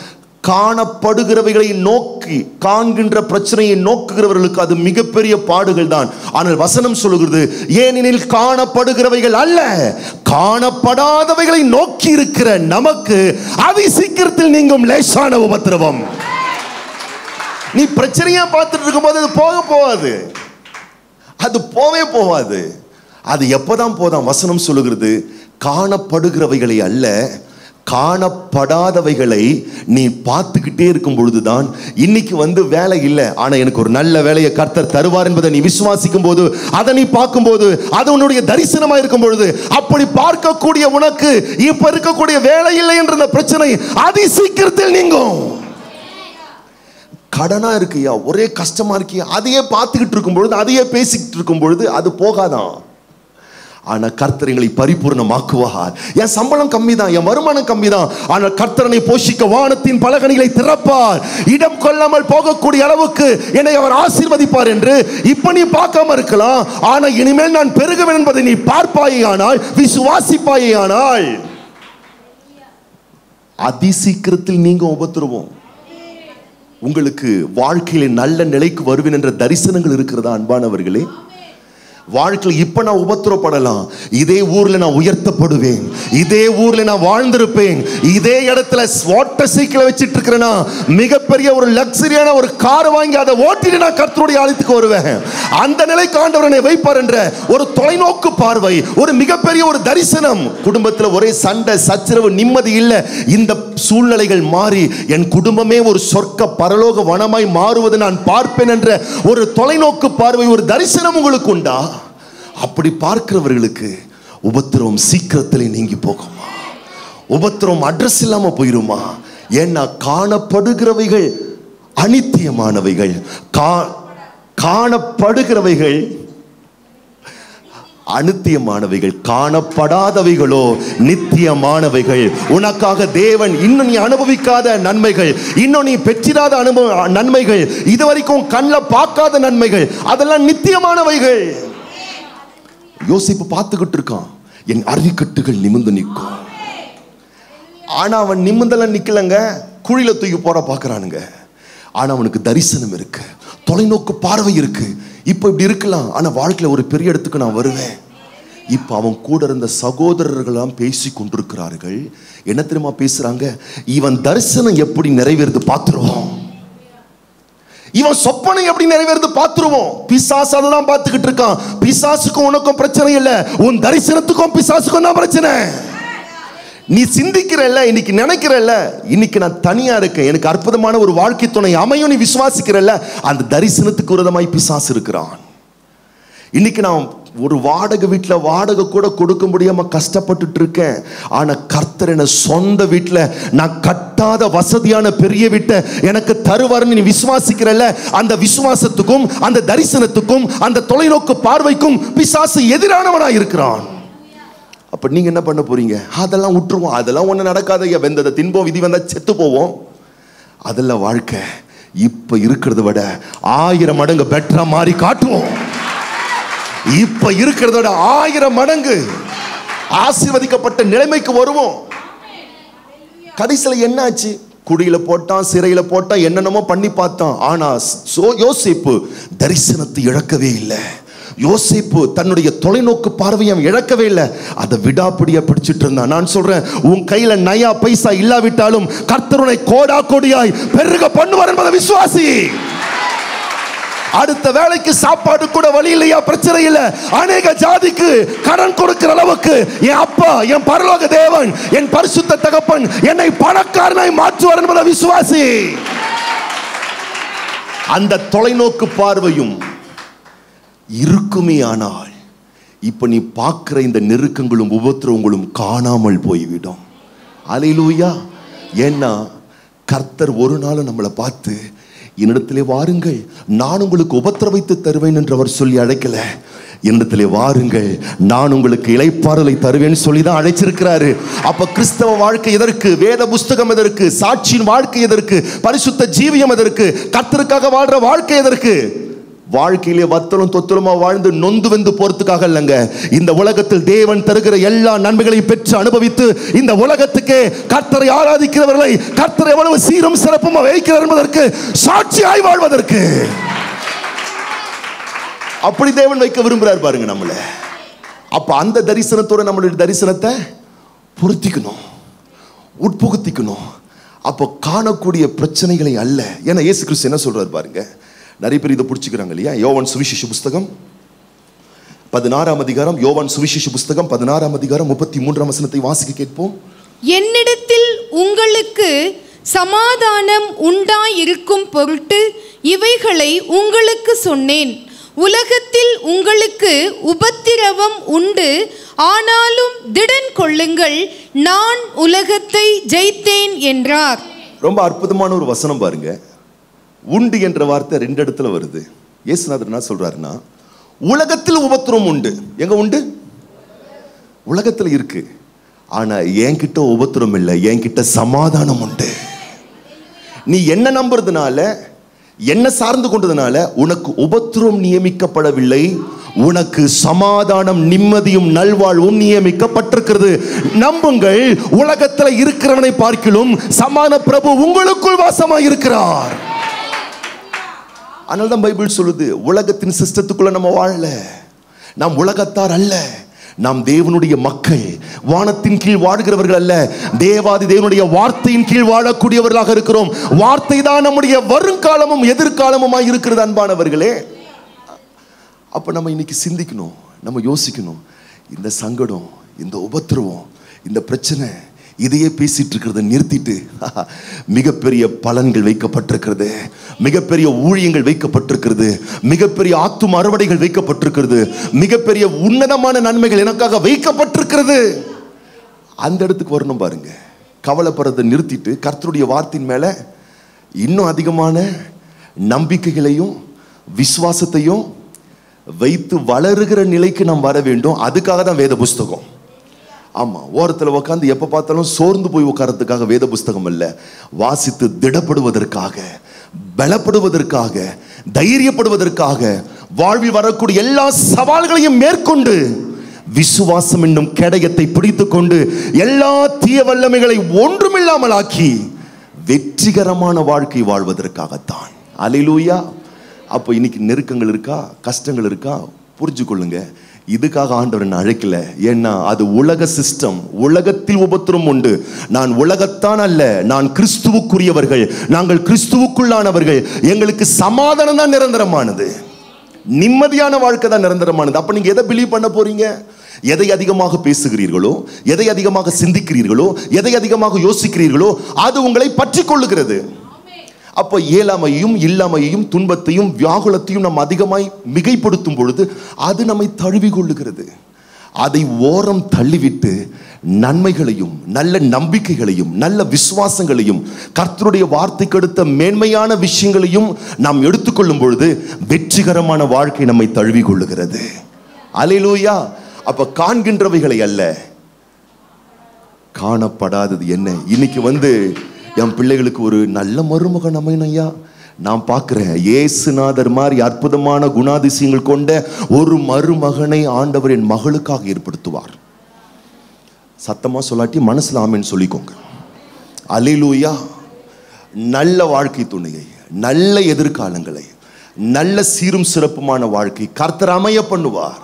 காணப்படுகிறவைகளை நோக்கி காண்கின்ற பிரச்சனையை நோக்குகிறவர்களுக்கு அது மிகப்பெரிய பாடுகள் தான் ஆனால் வசனம் சொல்லுகிறது ஏனெனில் காணப்படுகிறவைகள் அல்ல காணப்படாதவைகளை நோக்கி இருக்கிற நமக்கு அதி சீக்கிரத்தில் நீங்கும் லேசான உபத்திரவம். நீ பிரச்சனையா பார்த்துட்டு இருக்கும்போது அது போக போகாது. அது போவே போகாது. அது எப்போதான் போதாம்? வசனம் சொல்லுகிறது காணப்படுகிறவைகளை அல்ல காணப்படாதவைகளை நீ பார்த்துக்கிட்டே இருக்கும் பொழுதுதான் இன்னைக்கு வந்து வேலை இல்லை. ஆனா எனக்கு ஒரு நல்ல வேலையை கர்த்தர் தருவார் என்பதை நீ விசுவாசிக்கும் போது அதை நீ பார்க்கும்போது அது உன்னுடைய தரிசனமா இருக்கும் பொழுது அப்படி பார்க்கக்கூடிய உனக்கு இப்ப இருக்கக்கூடிய வேலை இல்லை என்ற பிரச்சனை அதி சீக்கிரத்தில் நீங்கும். கடனா இருக்கியா? ஒரே கஷ்டமா இருக்கியா? அதையே பார்த்துக்கிட்டு இருக்கும் பொழுது அதையே பேசிக்கிட்டு இருக்கும் பொழுது அது போகாதான். ஆனால் கர்த்தர் எங்களை பரிபூர்ணமாக்குவார். என் சம்பளம் கம்மி தான் என் வருமானம் கம்மி தான் ஆனால் கர்த்தரனை போஷிக்க வானத்தின் பலகணிகளை திறப்பார். இடம் கொள்ளாமல் போகக்கூடிய அளவுக்கு என்னை அவர் ஆசீர்வதிப்பார் என்று இப்ப நீ பார்க்காம இருக்கலாம். ஆனால் இனிமேல் நான் பெருகுவேன் என்பதை நீ பார்ப்பாயே ஆனால் விசுவாசிப்பாயே ஆனால் அதிசீக்கிரத்தில் நீங்க உபத்திருவோம். உங்களுக்கு வாழ்க்கையில நல்ல நிலைக்கு வருவேன் என்ற தரிசனங்கள் இருக்கிறதா அன்பானவர்களே? வாழ்க்கையில் இப்ப நான் உபத்திரப்படலாம். இதே ஊர்ல நான் உயர்த்தப்படுவேன். இதே ஊர்ல நான் வாழ்ந்திருப்பேன். இதே இடத்துல வாட்டர் சைக்கிளை வச்சிட்டு இருக்கிறேன்னா மிகப்பெரிய ஒரு லக்ஸரியான ஒரு கார் வாங்கி அதை ஓட்டிட்டு நான் கர்த்தருடைய ஆலயத்துக்கு வருவேன். அந்த நிலைக்கு காண்டவர் என்னை வைப்பார் என்ற ஒரு தொலைநோக்கு பார்வை ஒரு மிகப்பெரிய ஒரு தரிசனம். குடும்பத்தில் ஒரே சண்டை சச்சரவு நிம்மதி இல்லை. இந்த சூழ்நிலைகள் மாறி என் குடும்பமே ஒரு சொர்க்க பரலோக வனமாய் மாறுவது நான் பார்ப்பேன் என்ற ஒரு தொலைநோக்கு பார்வை ஒரு தரிசனம் உங்களுக்கு உண்டா? அப்படி பார்க்கிறவர்களுக்கு உபத்திரவம் சீக்கிரத்தில் நீங்கி போகுமா? உபத்திரவம் அட்ரஸ் இல்லாமல் போயிருமா? ஏன்னா காணப்படுகிறவைகள் அனித்தியமானவைகள். கா காணப்படுகிறவைகள் அனித்தியமானவைகள். காணப்படாதவைகளோ நித்தியமானவைகள். உனக்காக தேவன் இன்னும் நீ அனுபவிக்காத நன்மைகள். இன்னும் நீ பெற்றிராத அனுபவ நன்மைகள். இதுவரைக்கும் கண்ணில் பார்க்காத நன்மைகள். அதெல்லாம் நித்தியமானவைகள். யோசிப்பு பார்த்துக்கிட்டு இருக்கான் என் அறிக்கட்டுகள் நிமிந்து நிற்கும். ஆனால் அவன் நிமிந்தெல்லாம் நிற்கலங்க குழியில தூக்கி போட பார்க்குறானுங்க. ஆனால் அவனுக்கு தரிசனம் இருக்கு. தொலைநோக்கு பார்வை இருக்கு. இப்போ இப்படி இருக்கலாம். ஆனால் வாழ்க்கையில் ஒரு பெரிய இடத்துக்கு நான் வருவேன். இப்போ அவன் கூட இருந்த சகோதரர்களாம் பேசி கொண்டிருக்கிறார்கள். என்ன தெரியுமா பேசுறாங்க? இவன் தரிசனம் எப்படி நிறைவேறுது பார்த்துருவோம். இவன் சொப்பனை எப்படி நிறைவேறது பார்த்துருவோம். பிசாசு அதை தான் பார்த்துக்கிட்டு இருக்கான். பிசாசுக்கும் உனக்கும் பிரச்சனை இல்லை. உன் தரிசனத்துக்கும் பிசாசுக்கும் தான் பிரச்சனை. நீ சிந்திக்கிறல்ல இன்னைக்கு நினைக்கிறல்ல இன்னைக்கு நான் தனியா இருக்கேன். எனக்கு அற்புதமான ஒரு வாழ்க்கை துணை அமையும் நீ விசுவாசிக்கிறல்ல அந்த தரிசனத்துக்கு விரதமாய் பிசாசு இருக்கிறான். இன்னைக்கு நான் ஒரு வாடகை வீட்டில் வாடகை கூட கொடுக்க முடியாமல் கஷ்டப்பட்டுட்டு இருக்கேன் ஆனால் கர்த்தர் என சொந்த வீட்டில் நான் கட்டாத வசதியான பெரிய வீட்டை எனக்கு தருவார்னு நீ விசுவாசிக்கிறல்ல? அந்த விசுவாசத்துக்கும் அந்த தரிசனத்துக்கும் அந்த தொலைநோக்கு பார்வைக்கும் பிசாசு எதிரானவனாக இருக்கிறான். அப்போ நீங்கள் என்ன பண்ண போறீங்க? அதெல்லாம் விட்டுருவோம் அதெல்லாம் ஒன்றும் நடக்காத ஐயா. வெந்ததை தின்போம் விதி வந்தால் செத்து போவோம். அதெல்லாம் வாழ்க்கை இப்போ இருக்கிறத விட ஆயிரம் மடங்கு பெட்டராக மாறி காட்டுவோம். இப்ப இருக்கிறதோட ஆயிரம் மடங்கு ஆசீர்வதிக்கப்பட்ட நிலைமைக்கு வருவோம். கடைசியில் என்னாச்சு? குடியில போட்டான் சிறையில போட்டான் என்னென்னமோ பண்ணி பார்த்தான். ஆனா சோ யோசிப்பு தரிசனத்தை இழக்கவே இல்லை. யோசிப்பு தன்னுடைய தொலைநோக்கு பார்வையை இழக்கவே இல்லை. அதை விடாப்பிடியா பிடிச்சிட்டு இருந்தான். நான் சொல்றேன் உன் கையில நயா பைசா இல்லாவிட்டாலும் கர்த்தருனை கோடா கோடியாய் பெருக பண்ணுவார் என்பதை விசுவாசி. அடுத்த வேலைக்கு சாப்பாடு கூட வழி இல்லையா? பிரச்சனை இல்ல. அநேக ஜாதிக்கு கடன் கொடுக்கிற அளவுக்கு என் அப்பா என் பரலோக தேவன் என் பரிசுத்த தகப்பன் என்னை பணக்காரனாய் மாற்றுவார் என்பதை விசுவாசி. அந்த தொலைநோக்கு பார்வையும் இருக்குமே ஆனால் இப்ப நீ பார்க்கிற இந்த நெருக்கங்களும் உபத்திரவங்களும் காணாமல் போய்விடும். அலையிலூயா. ஏன்னா கர்த்தர் ஒரு நாளும் நம்மளை பார்த்து என்னிடத்திலே வாருங்கள். நான் உங்களுக்கு உபத்திரவைத்து தருவேன் என்று அவர் சொல்லி அழைக்கல. என்னிடத்திலே வாருங்கள். நான் உங்களுக்கு இலைப்பாறலை தருவேன்னு சொல்லி தான் அழைச்சிருக்கிறாரு. அப்ப கிறிஸ்தவ வாழ்க்கை எதற்கு? வேத புஸ்தகம் எதற்கு? சாட்சியின் வாழ்க்கை எதற்கு? பரிசுத்த ஜீவியம் எதற்கு? கர்த்தருக்காக வாழ்ற வாழ்க்கை எதற்கு? வாழ்க்கையிலே வத்தலும் தொத்தலுமா வாழ்ந்து நொந்து வந்து போறதுக்காக இல்லைங்க இந்த உலகத்தில் தேவன் தருகிற எல்லா நன்மைகளையும் பெற்று அனுபவித்து இந்த உலகத்துக்கே கர்த்தரை ஆராதிக்கிறவர்களை கர்த்தரை எவ்வளவு சீரும் சிறப்புமா வைக்கிறார் என்பதற்கு சாட்சியாய் வாழ்வதற்கு. அப்படி தேவன் வைக்க விரும்புறாரு பாருங்க நம்மள. அப்ப அந்த தரிசனத்தோட நம்மளுடைய தரிசனத்தை பொருத்திக்கணும் உட்புகுத்திக்கணும். அப்போ காணக்கூடிய பிரச்சனைகளை அல்ல. ஏன்னா இயேசு கிறிஸ்து என்ன சொல்றாரு பாருங்க? நிறைய பேர் இதை பிடிச்சிக்கிறாங்க இல்லையா? யோவான் சுவிசேஷ புஸ்தகம் பதினாறாம் அதிகாரம் யோவான் சுவிசேஷ புஸ்தகம் பதினாறாம் அதிகாரம் முப்பத்தி மூன்றாம் வசனத்தை வாசிக்க கேட்போம். என்னிடத்தில் உங்களுக்கு சமாதானம் உண்டாயிருக்கும் பொருட்டு இவைகளை உங்களுக்கு சொன்னேன். உலகத்தில் உங்களுக்கு உபத்திரவம் உண்டு. ஆனாலும் திடன் கொள்ளுங்கள் நான் உலகத்தை ஜெயித்தேன் என்றார். ரொம்ப அற்புதமான ஒரு வசனம் பாருங்க. உண்டு என்ற வார்த்தை ரெண்டு இடத்துல வருது. இயேசுநாதர் என்ன சொல்றாருன்னா உலகத்தில் உபத்திரம் உண்டு. எங்க உண்டு? உலகத்தில் இருக்கு. ஆனா என்கிட்ட உபத்திரம் இல்லை என்கிட்ட சமாதானம் உண்டு. நீ என்ன நம்புறதுனால என்ன சார்ந்து கொண்டதுனால உனக்கு உபத்திரம் நியமிக்கப்படவில்லை உனக்கு சமாதானம் நிம்மதியும் நல்வாழ்வும் நியமிக்கப்பட்டிருக்கிறது. நம்புங்கள் உலகத்துல இருக்கிறவனை பார்க்கிலும் சமான பிரபு உங்களுக்குள் வாசமாக இருக்கிறார் அதனால தான் பைபிள் சொல்லுது உலகத்தின் சிஸ்டத்துக்குள்ள நம்ம வாழல. நாம் உலகத்தார் அல்ல. நாம் தேவனுடைய மக்கள் வானத்தின் கீழ் வாழ்கிறவர்கள் அல்ல. தேவாதி தேவனுடைய வார்த்தையின் கீழ் வாழக்கூடியவர்களாக இருக்கிறோம். வார்த்தை தான் நம்முடைய வருங்காலமும் எதிர்காலமுமாய் இருக்கிறது அன்பானவர்களே. அப்ப நம்ம இன்னைக்கு சிந்திக்கணும் நம்ம யோசிக்கணும். இந்த சங்கடம் இந்த உபத்திரவம் இந்த பிரச்சனை இதையே பேசிட்டு இருக்கிறத நிறுத்திட்டு மிகப்பெரிய பலன்கள் வைக்கப்பட்டிருக்கிறது. மிகப்பெரிய ஊழியங்கள் வைக்கப்பட்டிருக்கிறது. மிகப்பெரிய ஆத்தும் அறுவடைகள் வைக்கப்பட்டிருக்கிறது. மிகப்பெரிய உன்னதமான நன்மைகள் எனக்காக வைக்கப்பட்டிருக்கிறது. அந்த இடத்துக்கு வரணும் பாருங்க. கவலைப்படுறதை நிறுத்திட்டு கர்த்தருடைய வார்த்தையின் மேல இன்னும் அதிகமான நம்பிக்கைகளையும் விசுவாசத்தையும் வைத்து வளருகிற நிலைக்கு நாம் வர வேண்டும். அதுக்காக தான் வேத புஸ்தகம். ஆமாம் ஓரத்தில் உட்காந்து எப்போ பார்த்தாலும் சோர்ந்து போய் உட்காரத்துக்காக வேத புஸ்தகம் இல்லை வாசித்து திடப்படுவதற்காக பலப்படுவதற்காக தைரியப்படுவதற்காக வாழ்வில் வரக்கூடிய எல்லா சவால்களையும் மேற்கொண்டு விசுவாசம் என்னும் கேடயத்தை பிடித்து கொண்டு எல்லா தீய வல்லமைகளை ஒன்றுமில்லாமல் ஆக்கி வெற்றிகரமான வாழ்க்கை வாழ்வதற்காகத்தான். அலிலூயா அப்போ இன்னைக்கு நெருக்கங்கள் இருக்கா? கஷ்டங்கள் இருக்கா? புரிஞ்சு கொள்ளுங்கள் இதுக்காக ஆண்டவர் என்னை அழைக்கல. ஏன்னா அது உலக சிஸ்டம் உலகத்தில் உபத்திரம் உண்டு. நான் உலகத்தான் அல்ல நான் கிறிஸ்துவுக்குரியவர்கள். நாங்கள் கிறிஸ்துவுக்குள்ளானவர்கள். எங்களுக்கு சமாதானம் தான் நிரந்தரமானது. நிம்மதியான வாழ்க்கை தான் நிரந்தரமானது. அப்ப நீங்க எதை பிலீவ் பண்ண போறீங்க? எதை அதிகமாக பேசுகிறீர்களோ எதை அதிகமாக சிந்திக்கிறீர்களோ எதை அதிகமாக யோசிக்கிறீர்களோ அது உங்களை பற்றி கொள்ளுகிறது. அப்போ இயலாமையும் இல்லாமையையும் துன்பத்தையும் வியாகுலத்தையும் நாம் அதிகமாய் மிகைப்படுத்தும் பொழுது அது நம்மை தழுவி கொள்ளுகிறது. அதை ஓரம் தள்ளிவிட்டு நன்மைகளையும் நல்ல நம்பிக்கைகளையும் நல்ல விசுவாசங்களையும் கர்த்தருடைய வார்த்தைக்கு அடுத்த மேன்மையான விஷயங்களையும் நாம் எடுத்துக்கொள்ளும் பொழுது வெற்றிகரமான வாழ்க்கை நம்மை தழுவி கொள்ளுகிறது. அலையிலூயா! அப்ப காண்கின்றவைகளை அல்ல. காணப்படாதது என்ன? இன்னைக்கு வந்து என் பிள்ளைகளுக்கு ஒரு நல்ல மருமகன் அமையணும் ஐயா நான் பார்க்குறேன். இயேசுநாதர் மாதிரி அற்புதமான குணாதிசயங்கள் கொண்ட ஒரு மருமகனை ஆண்டவர் என் மகளுக்காக ஏற்படுத்துவார். சத்தமாக சொல்லாட்டி மனசில் ஆமென்னு சொல்லிக்கோங்க. அலிலூயா. நல்ல வாழ்க்கை துணையை நல்ல எதிர்காலங்களை நல்ல சீரும் சிறப்புமான வாழ்க்கை கர்த்தர் அமைய பண்ணுவார்.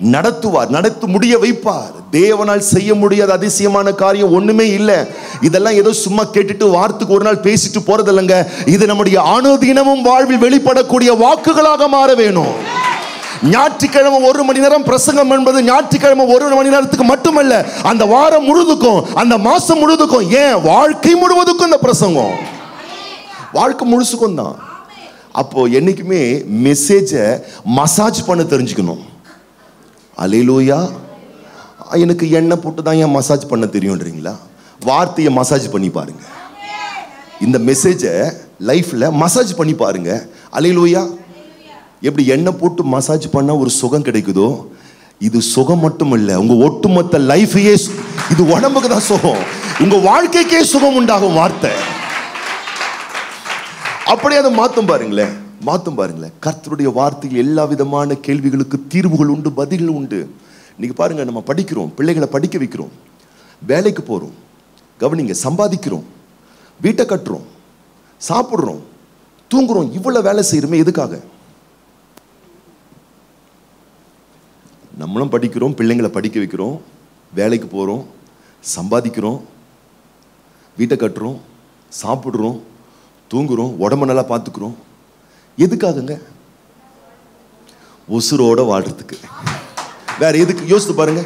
நடத்துவார் நடத்து முடிய வைப்பார். தேவனால் செய்ய முடியாத அதிசயமான காரியம் ஒண்ணுமே இல்லை. இதெல்லாம் ஏதோ சும்மா கேட்டுட்டு வாரத்துக்கு ஒரு நாள் பேசிட்டு போறது இல்லைங்க இது நம்முடைய அணுதினமும் வாழ்வில் வெளிப்படக்கூடிய வாக்குகளாக மாற வேணும். ஞாயிற்றுக்கிழமை ஒரு மணி நேரம் பிரசங்கம் என்பது ஞாயிற்றுக்கிழமை ஒரு மணி நேரத்துக்கு மட்டுமல்ல அந்த வாரம் முழுதுக்கும் அந்த மாசம் முழுதுக்கும் ஏன்? வாழ்க்கை முழுவதுக்கும் இந்த பிரசங்கம். வாழ்க்கை முழுசுக்கும் தான். அப்போ என்னைக்குமே மெசேஜை மசாஜ் பண்ண தெரிஞ்சுக்கணும். அலையிலூயா எனக்கு எண்ணெய் போட்டு தான் ஏன் மசாஜ் பண்ண தெரியும்ன்றீங்களா? வார்த்தையை மசாஜ் பண்ணி பாருங்க. இந்த மெசேஜை லைஃப்பில் மசாஜ் பண்ணி பாருங்க. அலையிலூயா எப்படி எண்ணெய் போட்டு மசாஜ் பண்ணால் ஒரு சுகம் கிடைக்குதோ? இது சுகம் மட்டும் இல்லை உங்கள் ஒட்டுமொத்த லைஃபையே இது உடம்புக்கு தான் சுகம். உங்கள் வாழ்க்கைக்கே சுகம் உண்டாகும் வார்த்தை. அப்படியே அதை மாற்றும் பாருங்களேன். மாற்றும் பாருங்களேன். கர்த்தருடைய வார்த்தையில் எல்லா விதமான கேள்விகளுக்கு தீர்வுகள் உண்டு பதில்கள் உண்டு. இன்னைக்கு பாருங்கள் நம்ம படிக்கிறோம் பிள்ளைகளை படிக்க வைக்கிறோம். வேலைக்கு போகிறோம் கவனிங்க சம்பாதிக்கிறோம் வீட்டை கட்டுறோம் சாப்பிட்றோம் தூங்குறோம் இவ்வளோ வேலை செய்கிறோமே எதுக்காக? நம்மளும் படிக்கிறோம் பிள்ளைங்களை படிக்க வைக்கிறோம் வேலைக்கு போகிறோம் சம்பாதிக்கிறோம் வீட்டை கட்டுறோம் சாப்பிட்றோம் தூங்குறோம் உடம்ப நல்லா பார்த்துக்குறோம். எதுக்காகங்க? உசுரோட வாழ்றதுக்கு. வேற எதுக்கு? யோசித்து பாருங்க.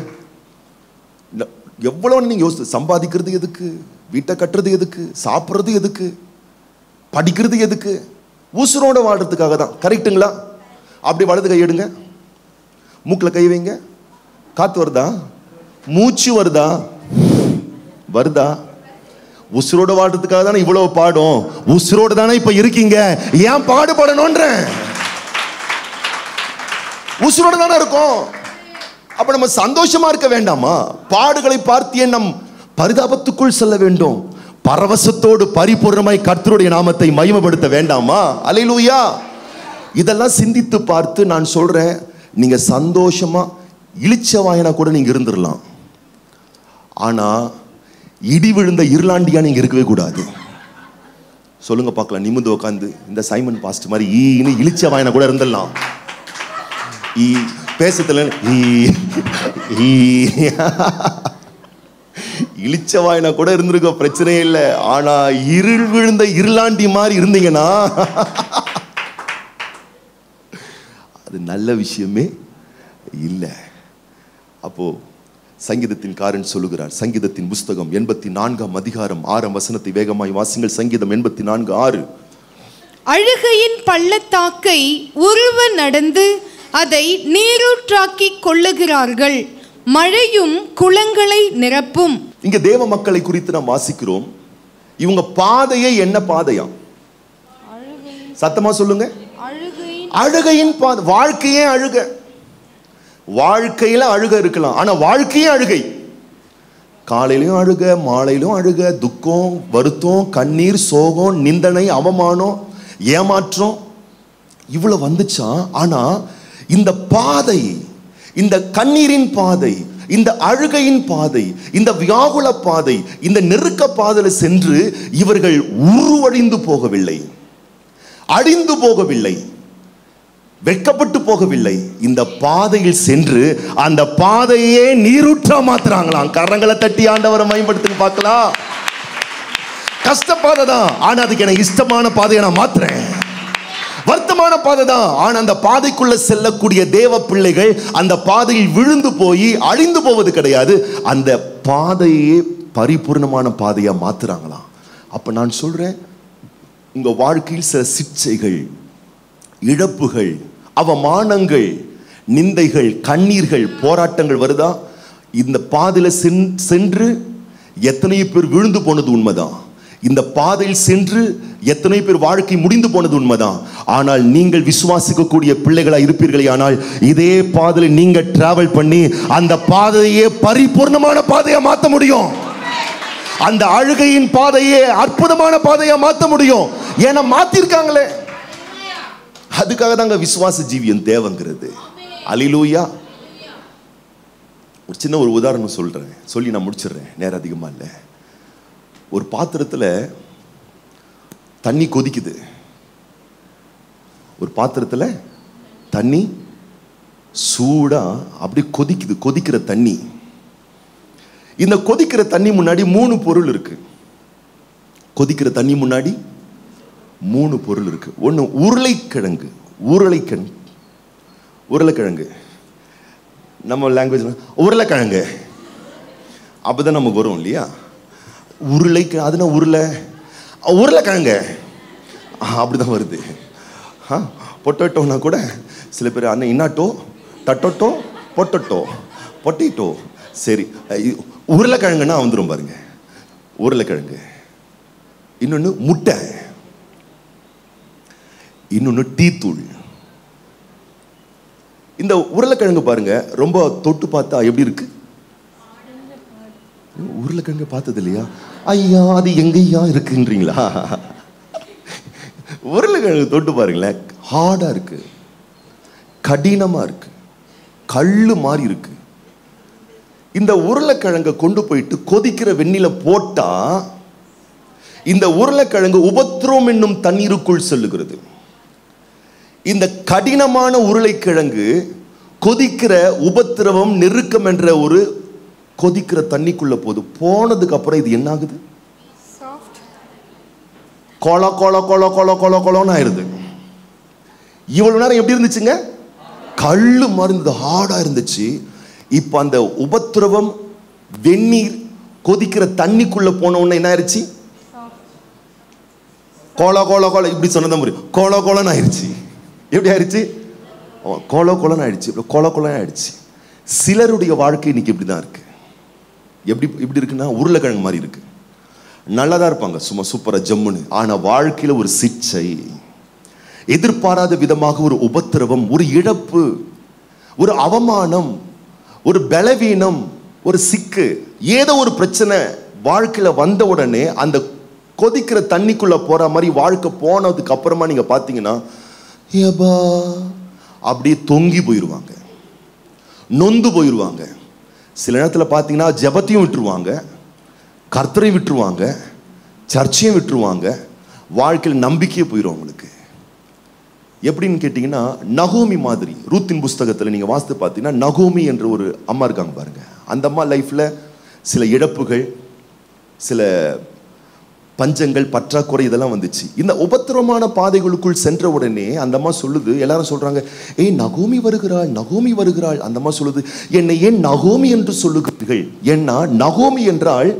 எவ்வளோ எவ்வளவு நீங்க யோசித்து சம்பாதிக்கிறது எதுக்கு? வீட்டை கட்டுறது எதுக்கு? சாப்பிட்றது எதுக்கு? படிக்கிறது எதுக்கு? உசுரோட வாழ்றதுக்காக தான். கரெக்ட்டுங்களா? அப்படி வலது கை எடுங்க. மூக்கில் கை வைங்க. காத்து வருதா? மூச்சு வருதா? வருதா? உசுரோடு வாழ்றதுக்காக தானே இவ்வளவு பாடும்? உசுரோடு தானே இப்போ இருக்கீங்க? ஏன் பாடுபடணும்ன்றேன் உசுரோடு தானே இருக்கும். அப்போ நம்ம சந்தோஷமா இருக்க வேண்டாமா? பாடுகளை பார்த்தே நம் பரிதாபத்துக்குள் செல்ல வேண்டும்? பரவசத்தோடு பரிபூர்ணமாய் கர்த்தருடைய நாமத்தை மகிமைப்படுத்த வேண்டாமா? அலையிலூயா இதெல்லாம் சிந்தித்து பார்த்து நான் சொல்கிறேன் நீங்கள் சந்தோஷமாக இழிச்ச வாயனா கூட நீங்கள் இருந்துடலாம். ஆனால் இடி விழுந்த இருளாண்டியா நீங்க இருக்கவே கூடாது. சொல்லுங்க பார்க்கலாம் நிமிந்து உட்காந்து இந்த சைமன் பாஸ்ட் மாதிரி ஈன்னு இழிச்ச வாயனை கூட இருந்துடலாம். ஈ பேசத்துல ஈ ஈ. இளிச்ச வாயினா கூட இருந்திருக்க பிரச்சனையே இல்லை. ஆனா இருள் விழுந்த இருளாண்டி மாதிரி இருந்தீங்கன்னா அது நல்ல விஷயமே இல்லை. அப்போது சங்கீதத்தின் காரன் சொல்லுகிறார். சங்கீதத்தின் புஸ்தகம் எண்பத்தி நான்காம் அதிகாரம் ஆறாம் வசனத்தை வேகமாய் வாசிங்கள். சங்கீதம் எண்பத்தி நான்கு ஆறு. அழுகையின் பள்ளத்தாக்கை உருவ நடந்து அதை நீரூற்றாக்கிக் கொள்ளுகிறார்கள். மழையும் குளங்களை நிரப்பும். இங்க தேவ மக்களை குறித்து நாம் வாசிக்கிறோம். இவங்க பாதையே என்ன பாதையாம் சத்தமா சொல்லுங்க. அழுகையின் பாதை வாழ்க்கையே அழுக. வாழ்க்கையில் அழுக இருக்கலாம். ஆனால் வாழ்க்கையே அழுகை. காலையிலும் அழுக மாலையிலும் அழுக துக்கம் வருத்தம் கண்ணீர் சோகம் நிந்தனை அவமானம் ஏமாற்றம் இவ்வளோ வந்துச்சா? ஆனால் இந்த பாதை இந்த கண்ணீரின் பாதை இந்த அழுகையின் பாதை இந்த வியாகுல பாதை இந்த நெருக்க பாதையில் சென்று இவர்கள் உருவழிந்து போகவில்லை. அழிந்து போகவில்லை. வெட்கப்பட்டு போகவில்லை. இந்த பாதையில் சென்று அந்த பாதையே நீரூற்றா மாத்துறாங்களாம். கரங்களை தட்டி ஆண்டவரை மேம்படுத்தி பார்க்கலாம். கஷ்டப்பாதை தான். ஆனா அதுக்கு எனக்கு இஷ்டமான பாதையை நான் மாத்துறேன். வருத்தமான பாதை தான். ஆனா அந்த பாதைக்குள்ள செல்லக்கூடிய தேவ பிள்ளைகள் அந்த பாதையில் விழுந்து போய் அழிந்து போவது கிடையாது. அந்த பாதையே பரிபூர்ணமான பாதையா மாத்துறாங்களாம். அப்ப நான் சொல்றேன் உங்க வாழ்க்கையில் சில சிற்சைகள் இழப்புகள் அவமானங்கள் நிந்தைகள் கண்ணீர்கள் போராட்டங்கள் வருதா? இந்த பாதையில் சென்- சென்று எத்தனை பேர் விழுந்து போனது உண்மைதான். இந்த பாதையில் சென்று எத்தனை பேர் வாழ்க்கை முடிந்து போனது உண்மைதான். ஆனால் நீங்கள் விசுவாசிக்கக்கூடிய பிள்ளைகளாக இருப்பீர்களே ஆனால் இதே பாதையில் நீங்கள் டிராவல் பண்ணி அந்த பாதையே பரிபூர்ணமான பாதையாக மாற்ற முடியும். அந்த அழுகையின் பாதையே அற்புதமான பாதையாக மாற்ற முடியும். ஏன்னா மாத்திருக்காங்களே. அதுக்காக தாங்க விசுவாச ஜீவியம் தேவைங்கிறது. அலிலூயா. ஒரு சின்ன ஒரு உதாரணம் சொல்றேன். சொல்லி நான் முடிச்சிடுறேன். நேரம் அதிகமா இல்லை. ஒரு பாத்திரத்துல தண்ணி கொதிக்குது. ஒரு பாத்திரத்துல தண்ணி சூடா அப்படி கொதிக்குது. கொதிக்கிற தண்ணி. இந்த கொதிக்கிற தண்ணி முன்னாடி மூணு பொருள் இருக்கு. கொதிக்கிற தண்ணி முன்னாடி மூணு பொருள் இருக்குது ஒன்று உருளைக்கிழங்கு. உருளைக்கிழங்கு. உருளைக்கிழங்கு. நம்ம லாங்குவேஜ் உருளைக்கிழங்கு. அப்பதான் நமக்கு வரும் இல்லையா? உருளைக்கு அதுனா உருளை? உருளைக்கிழங்கு. அப்படி அப்படிதான் வருது. ஆ பொட்டோட்டோனா கூட சில பேர் அண்ணன் இன்னாட்டோ டட்டோட்டோ பொட்டோட்டோ? பொட்டேட்டோ. சரி உருளைக்கிழங்குன்னா வந்துடும் பாருங்க. உருளைக்கிழங்கு. இன்னொன்று முட்டை. இன்னொன்று டீத்தூள் இந்த உருளைக்கிழங்கு பாருங்க ரொம்ப தொட்டு பார்த்தா எப்படி இருக்கு? உருளைக்கிழங்கு பார்த்தது இல்லையா ஐயா அது எங்கய்யா இருக்குன்றீங்களா? உருளைக்கிழங்கு தொட்டு பாருங்களேன் ஹார்டாக இருக்கு. கடினமாக இருக்கு. கல் மாதிரி இருக்கு. இந்த உருளைக்கிழங்கை கொண்டு போயிட்டு கொதிக்கிற வெண்ணில போட்டா இந்த உருளைக்கிழங்கு உபத்ரோம் என்னும் தண்ணீருக்குள் செல்லுகிறது. இந்த கடினமான உருளைக்கிழங்கு கொதிக்கிற உபத்திரவம் நெருக்கம் என்ற ஒரு கொதிக்கிற தண்ணிக்குள்ள போகுது. போனதுக்கு அப்புறம் இது என்ன ஆகுது? கொல கொல கொல கொல கொல கொலன்னு ஆயிருது. இவ்வளவு நேரம் எப்படி இருந்துச்சுங்க? கல்லு மாதிரி இருந்தது ஹார்டா இருந்துச்சு. இப்போ அந்த உபத்திரவம் வெந்நீர் கொதிக்கிற தண்ணிக்குள்ள போன உடனே என்ன ஆயிருச்சு? கோல கோல கோல இப்படி சொன்னதான் புரியும். கோல கோலன்னு ஆயிருச்சு. எப்படி ஆயிடுச்சு? கொல கொலன்னு ஆயிடுச்சு. இப்படி கொல கொலன்னு ஆயிடுச்சு. சிலருடைய வாழ்க்கை இன்னைக்கு இப்படி தான் இருக்குது எப்படி இப்படி இருக்குன்னா உருளைக்கிழங்கு மாதிரி இருக்குது நல்லா தான் இருப்பாங்க. சும்மா சூப்பராக ஜம்முன்னு. ஆனால் வாழ்க்கையில் ஒரு சிச்சை. எதிர்பாராத விதமாக ஒரு உபத்திரவம் ஒரு இழப்பு ஒரு அவமானம் ஒரு பலவீனம் ஒரு சிக்கு. ஏதோ ஒரு பிரச்சனை வாழ்க்கையில் வந்த உடனே அந்த கொதிக்கிற தண்ணிக்குள்ளே போகிற மாதிரி வாழ்க்கை போனதுக்கு அப்புறமா நீங்கள் பார்த்தீங்கன்னா ஏபா அப்படியே தொங்கி போயிடுவாங்க நொந்து போயிடுவாங்க சில நேரத்தில் பார்த்தீங்கன்னா ஜெபத்தையும் விட்டுருவாங்க. கர்த்தரையும் விட்டுருவாங்க. சர்ச்சையும் விட்டுருவாங்க. வாழ்க்கையில் நம்பிக்கையே போயிடும் அவங்களுக்கு. எப்படின்னு கேட்டிங்கன்னா நகோமி மாதிரி ரூத்தின் புஸ்தகத்தில் நீங்கள் வாசித்து பார்த்தீங்கன்னா நகோமி என்ற ஒரு அம்மா இருக்காங்க பாருங்கள் அந்த அம்மா லைஃப்பில் சில இழப்புகள் சில பஞ்சங்கள் பற்றாக்குறை இதெல்லாம் வந்துச்சு. இந்த உபத்திரமான பாதைகளுக்குள் சென்ற உடனே அந்த அம்மா சொல்லுது எல்லாரும் சொல்றாங்க ஏய் நகோமி வருகிறாள் நகோமி வருகிறாள். அந்த அம்மா சொல்லுது என்னை ஏன் நகோமி என்று சொல்லுகிறீர்கள்? ஏன்னா நகோமி என்றால்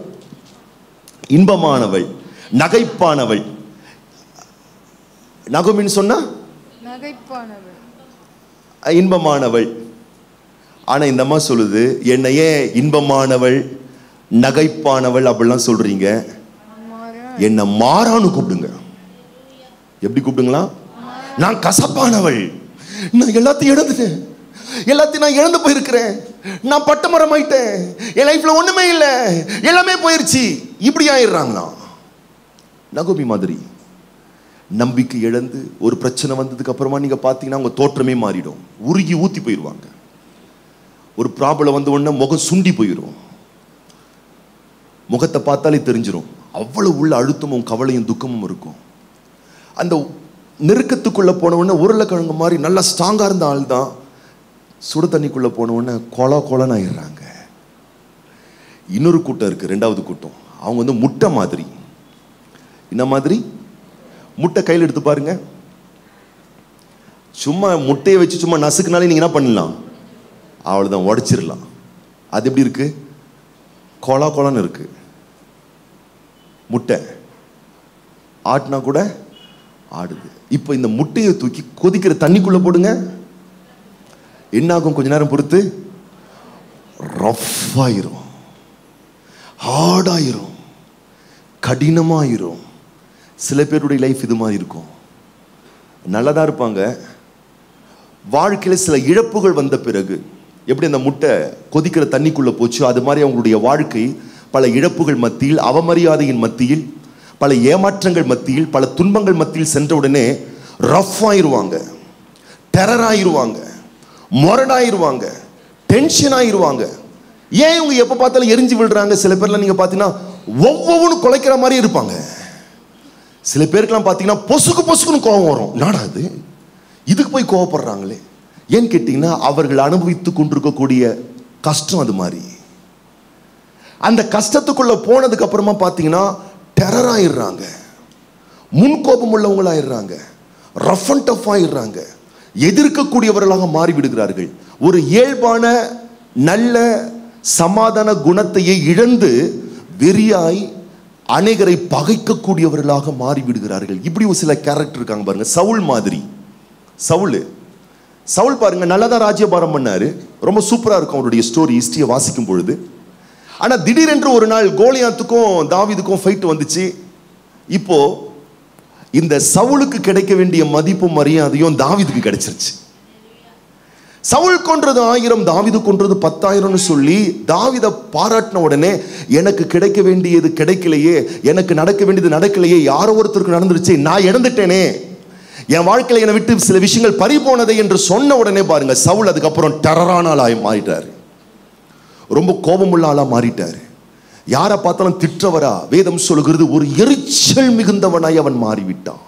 இன்பமானவள் நகைப்பானவள். நகோமின்னு சொன்னா? இன்பமானவள். ஆனா இந்த அம்மா சொல்லுது என்னை ஏன் இன்பமானவள் நகைப்பானவள் அப்படிலாம் சொல்றீங்க. என்னை மாறான்னு கூப்பிடுங்க. எப்படி கூப்பிடுங்களா? நான் கசப்பானவள். நான் எல்லாத்தையும் இழந்துட்டேன். எல்லாத்தையும் நான் இழந்து போயிருக்கிறேன். நான் பட்ட மரம் ஆயிட்டேன் என் லைஃப்ல ஒண்ணுமே இல்லை. எல்லாமே போயிருச்சு. இப்படி ஆயிடுறாங்களா? நகோபி மாதிரி நம்பிக்கை இழந்து ஒரு பிரச்சனை வந்ததுக்கு அப்புறமா நீங்க பார்த்தீங்கன்னா உங்க தோற்றமே மாறிடும். உருகி ஊத்தி போயிடுவாங்க ஒரு ப்ராப்ளம் வந்த உடனே முகம் சுண்டி போயிடும் முகத்தை பார்த்தாலே தெரிஞ்சிடும் அவ்வளவு உள்ள அழுத்தமும் கவலையும் துக்கமும் இருக்கும். அந்த நெருக்கத்துக்குள்ள போனவுடனே உருளைக்கிழங்கு மாதிரி நல்லா ஸ்ட்ராங்கா இருந்த ஆள் தான் சுடு தண்ணிக்குள்ள போனவுடனே உடனே கொல கொலன்னு ஆயிடுறாங்க. இன்னொரு கூட்டம் இருக்கு ரெண்டாவது கூட்டம். அவங்க வந்து முட்டை மாதிரி. என்ன மாதிரி? முட்டை கையில் எடுத்து பாருங்க. சும்மா முட்டையை வச்சு சும்மா நசுக்குனாலே நீங்க என்ன பண்ணலாம்? அவ்வளோதான் உடச்சிடலாம். அது எப்படி இருக்கு? கொலா கொலன்னு இருக்குது முட்டை. ஆட்டினா கூட ஆடுது. இப்போ இந்த முட்டையை தூக்கி கொதிக்கிற தண்ணிக்குள்ளே போடுங்க. என்ன ஆகும் கொஞ்ச நேரம் பொறுத்து. ரஃப்பாயிரும். ஹார்டாயிரும். கடினமாயிரும். சில பேருடைய லைஃப் இது மாதிரி இருக்கும். தான் இருப்பாங்க. வாழ்க்கையில் சில இழப்புகள் வந்த பிறகு எப்படி அந்த முட்டை கொதிக்கிற தண்ணிக்குள்ளே போச்சு? அது மாதிரி அவங்களுடைய வாழ்க்கை பல இழப்புகள் மத்தியில் அவமரியாதையின் மத்தியில் பல ஏமாற்றங்கள் மத்தியில் பல துன்பங்கள் மத்தியில் சென்ற உடனே ரஃப் ஆயிருவாங்க டெரர் ஆயிருவாங்க முரடாயிருவாங்க. டென்ஷன் ஆயிடுவாங்க ஏன் இவங்க எப்போ பார்த்தாலும் எரிஞ்சு விடுறாங்க சில பேர்லாம் நீங்கள் பார்த்தீங்கன்னா ஒவ்வொன்றும் குலைக்கிற மாதிரி இருப்பாங்க. சில பேருக்கெல்லாம் பார்த்தீங்கன்னா பொசுக்கு பொசுக்குன்னு கோபம் வரும். என்னடா அது இதுக்கு போய் கோவப்படுறாங்களே. ஏன்னு கேட்டிங்கன்னா அவர்கள் அனுபவித்து கொண்டிருக்கக்கூடிய கஷ்டம் அது மாதிரி. அந்த கஷ்டத்துக்குள்ள போனதுக்கு அப்புறமா பார்த்தீங்கன்னா டெரர் ஆயிடுறாங்க. முன்கோபம் உள்ளவங்களாயிடுறாங்க. ரஃப் அண்ட் டஃப் ஆயிடுறாங்க. எதிர்க்கக்கூடியவர்களாக மாறி விடுகிறார்கள் ஒரு இயல்பான நல்ல சமாதான குணத்தையே இழந்து வெறியாய் அநேகரை பகைக்கக்கூடியவர்களாக மாறி விடுகிறார்கள் இப்படி ஒரு சில கேரக்டர் இருக்காங்க பாருங்க. சவுல் மாதிரி. சவுல். சவுல் பாருங்க நல்லதா ராஜ்யபாரம் பண்ணாரு. ரொம்ப சூப்பராக இருக்கும் அவருடைய ஸ்டோரி ஹிஸ்டரியை வாசிக்கும் பொழுது. ஆனால் திடீரென்று ஒரு நாள் கோலியாத்துக்கும் தாவீதுக்கும் ஃபைட் வந்துச்சு. இப்போ இந்த சவுளுக்கு கிடைக்க வேண்டிய மதிப்பும் மரியாதையும் தாவிதுக்கு கிடைச்சிருச்சு. சவுல் கொன்றது ஆயிரம் தாவிது கொன்றது பத்தாயிரம்னு சொல்லி தாவித பாராட்டின உடனே எனக்கு கிடைக்க வேண்டியது கிடைக்கலையே எனக்கு நடக்க வேண்டியது நடக்கலையே யாரோ ஒருத்தருக்கு நடந்துருச்சு நான் இழந்துட்டேனே என் வாழ்க்கையில் என்னை விட்டு சில விஷயங்கள் பறி போனதை என்று சொன்ன உடனே பாருங்க சவுல் அதுக்கப்புறம் டெரரான ஆகி மாறிட்டாரு. ரொம்ப கோபமுள்ள ஆளாக மாறிட்டார். யாரை பார்த்தாலும் திற்றவரா வேதம் சொல்லுகிறது ஒரு எரிச்சல் மிகுந்தவனாய் அவன் மாறிவிட்டான்.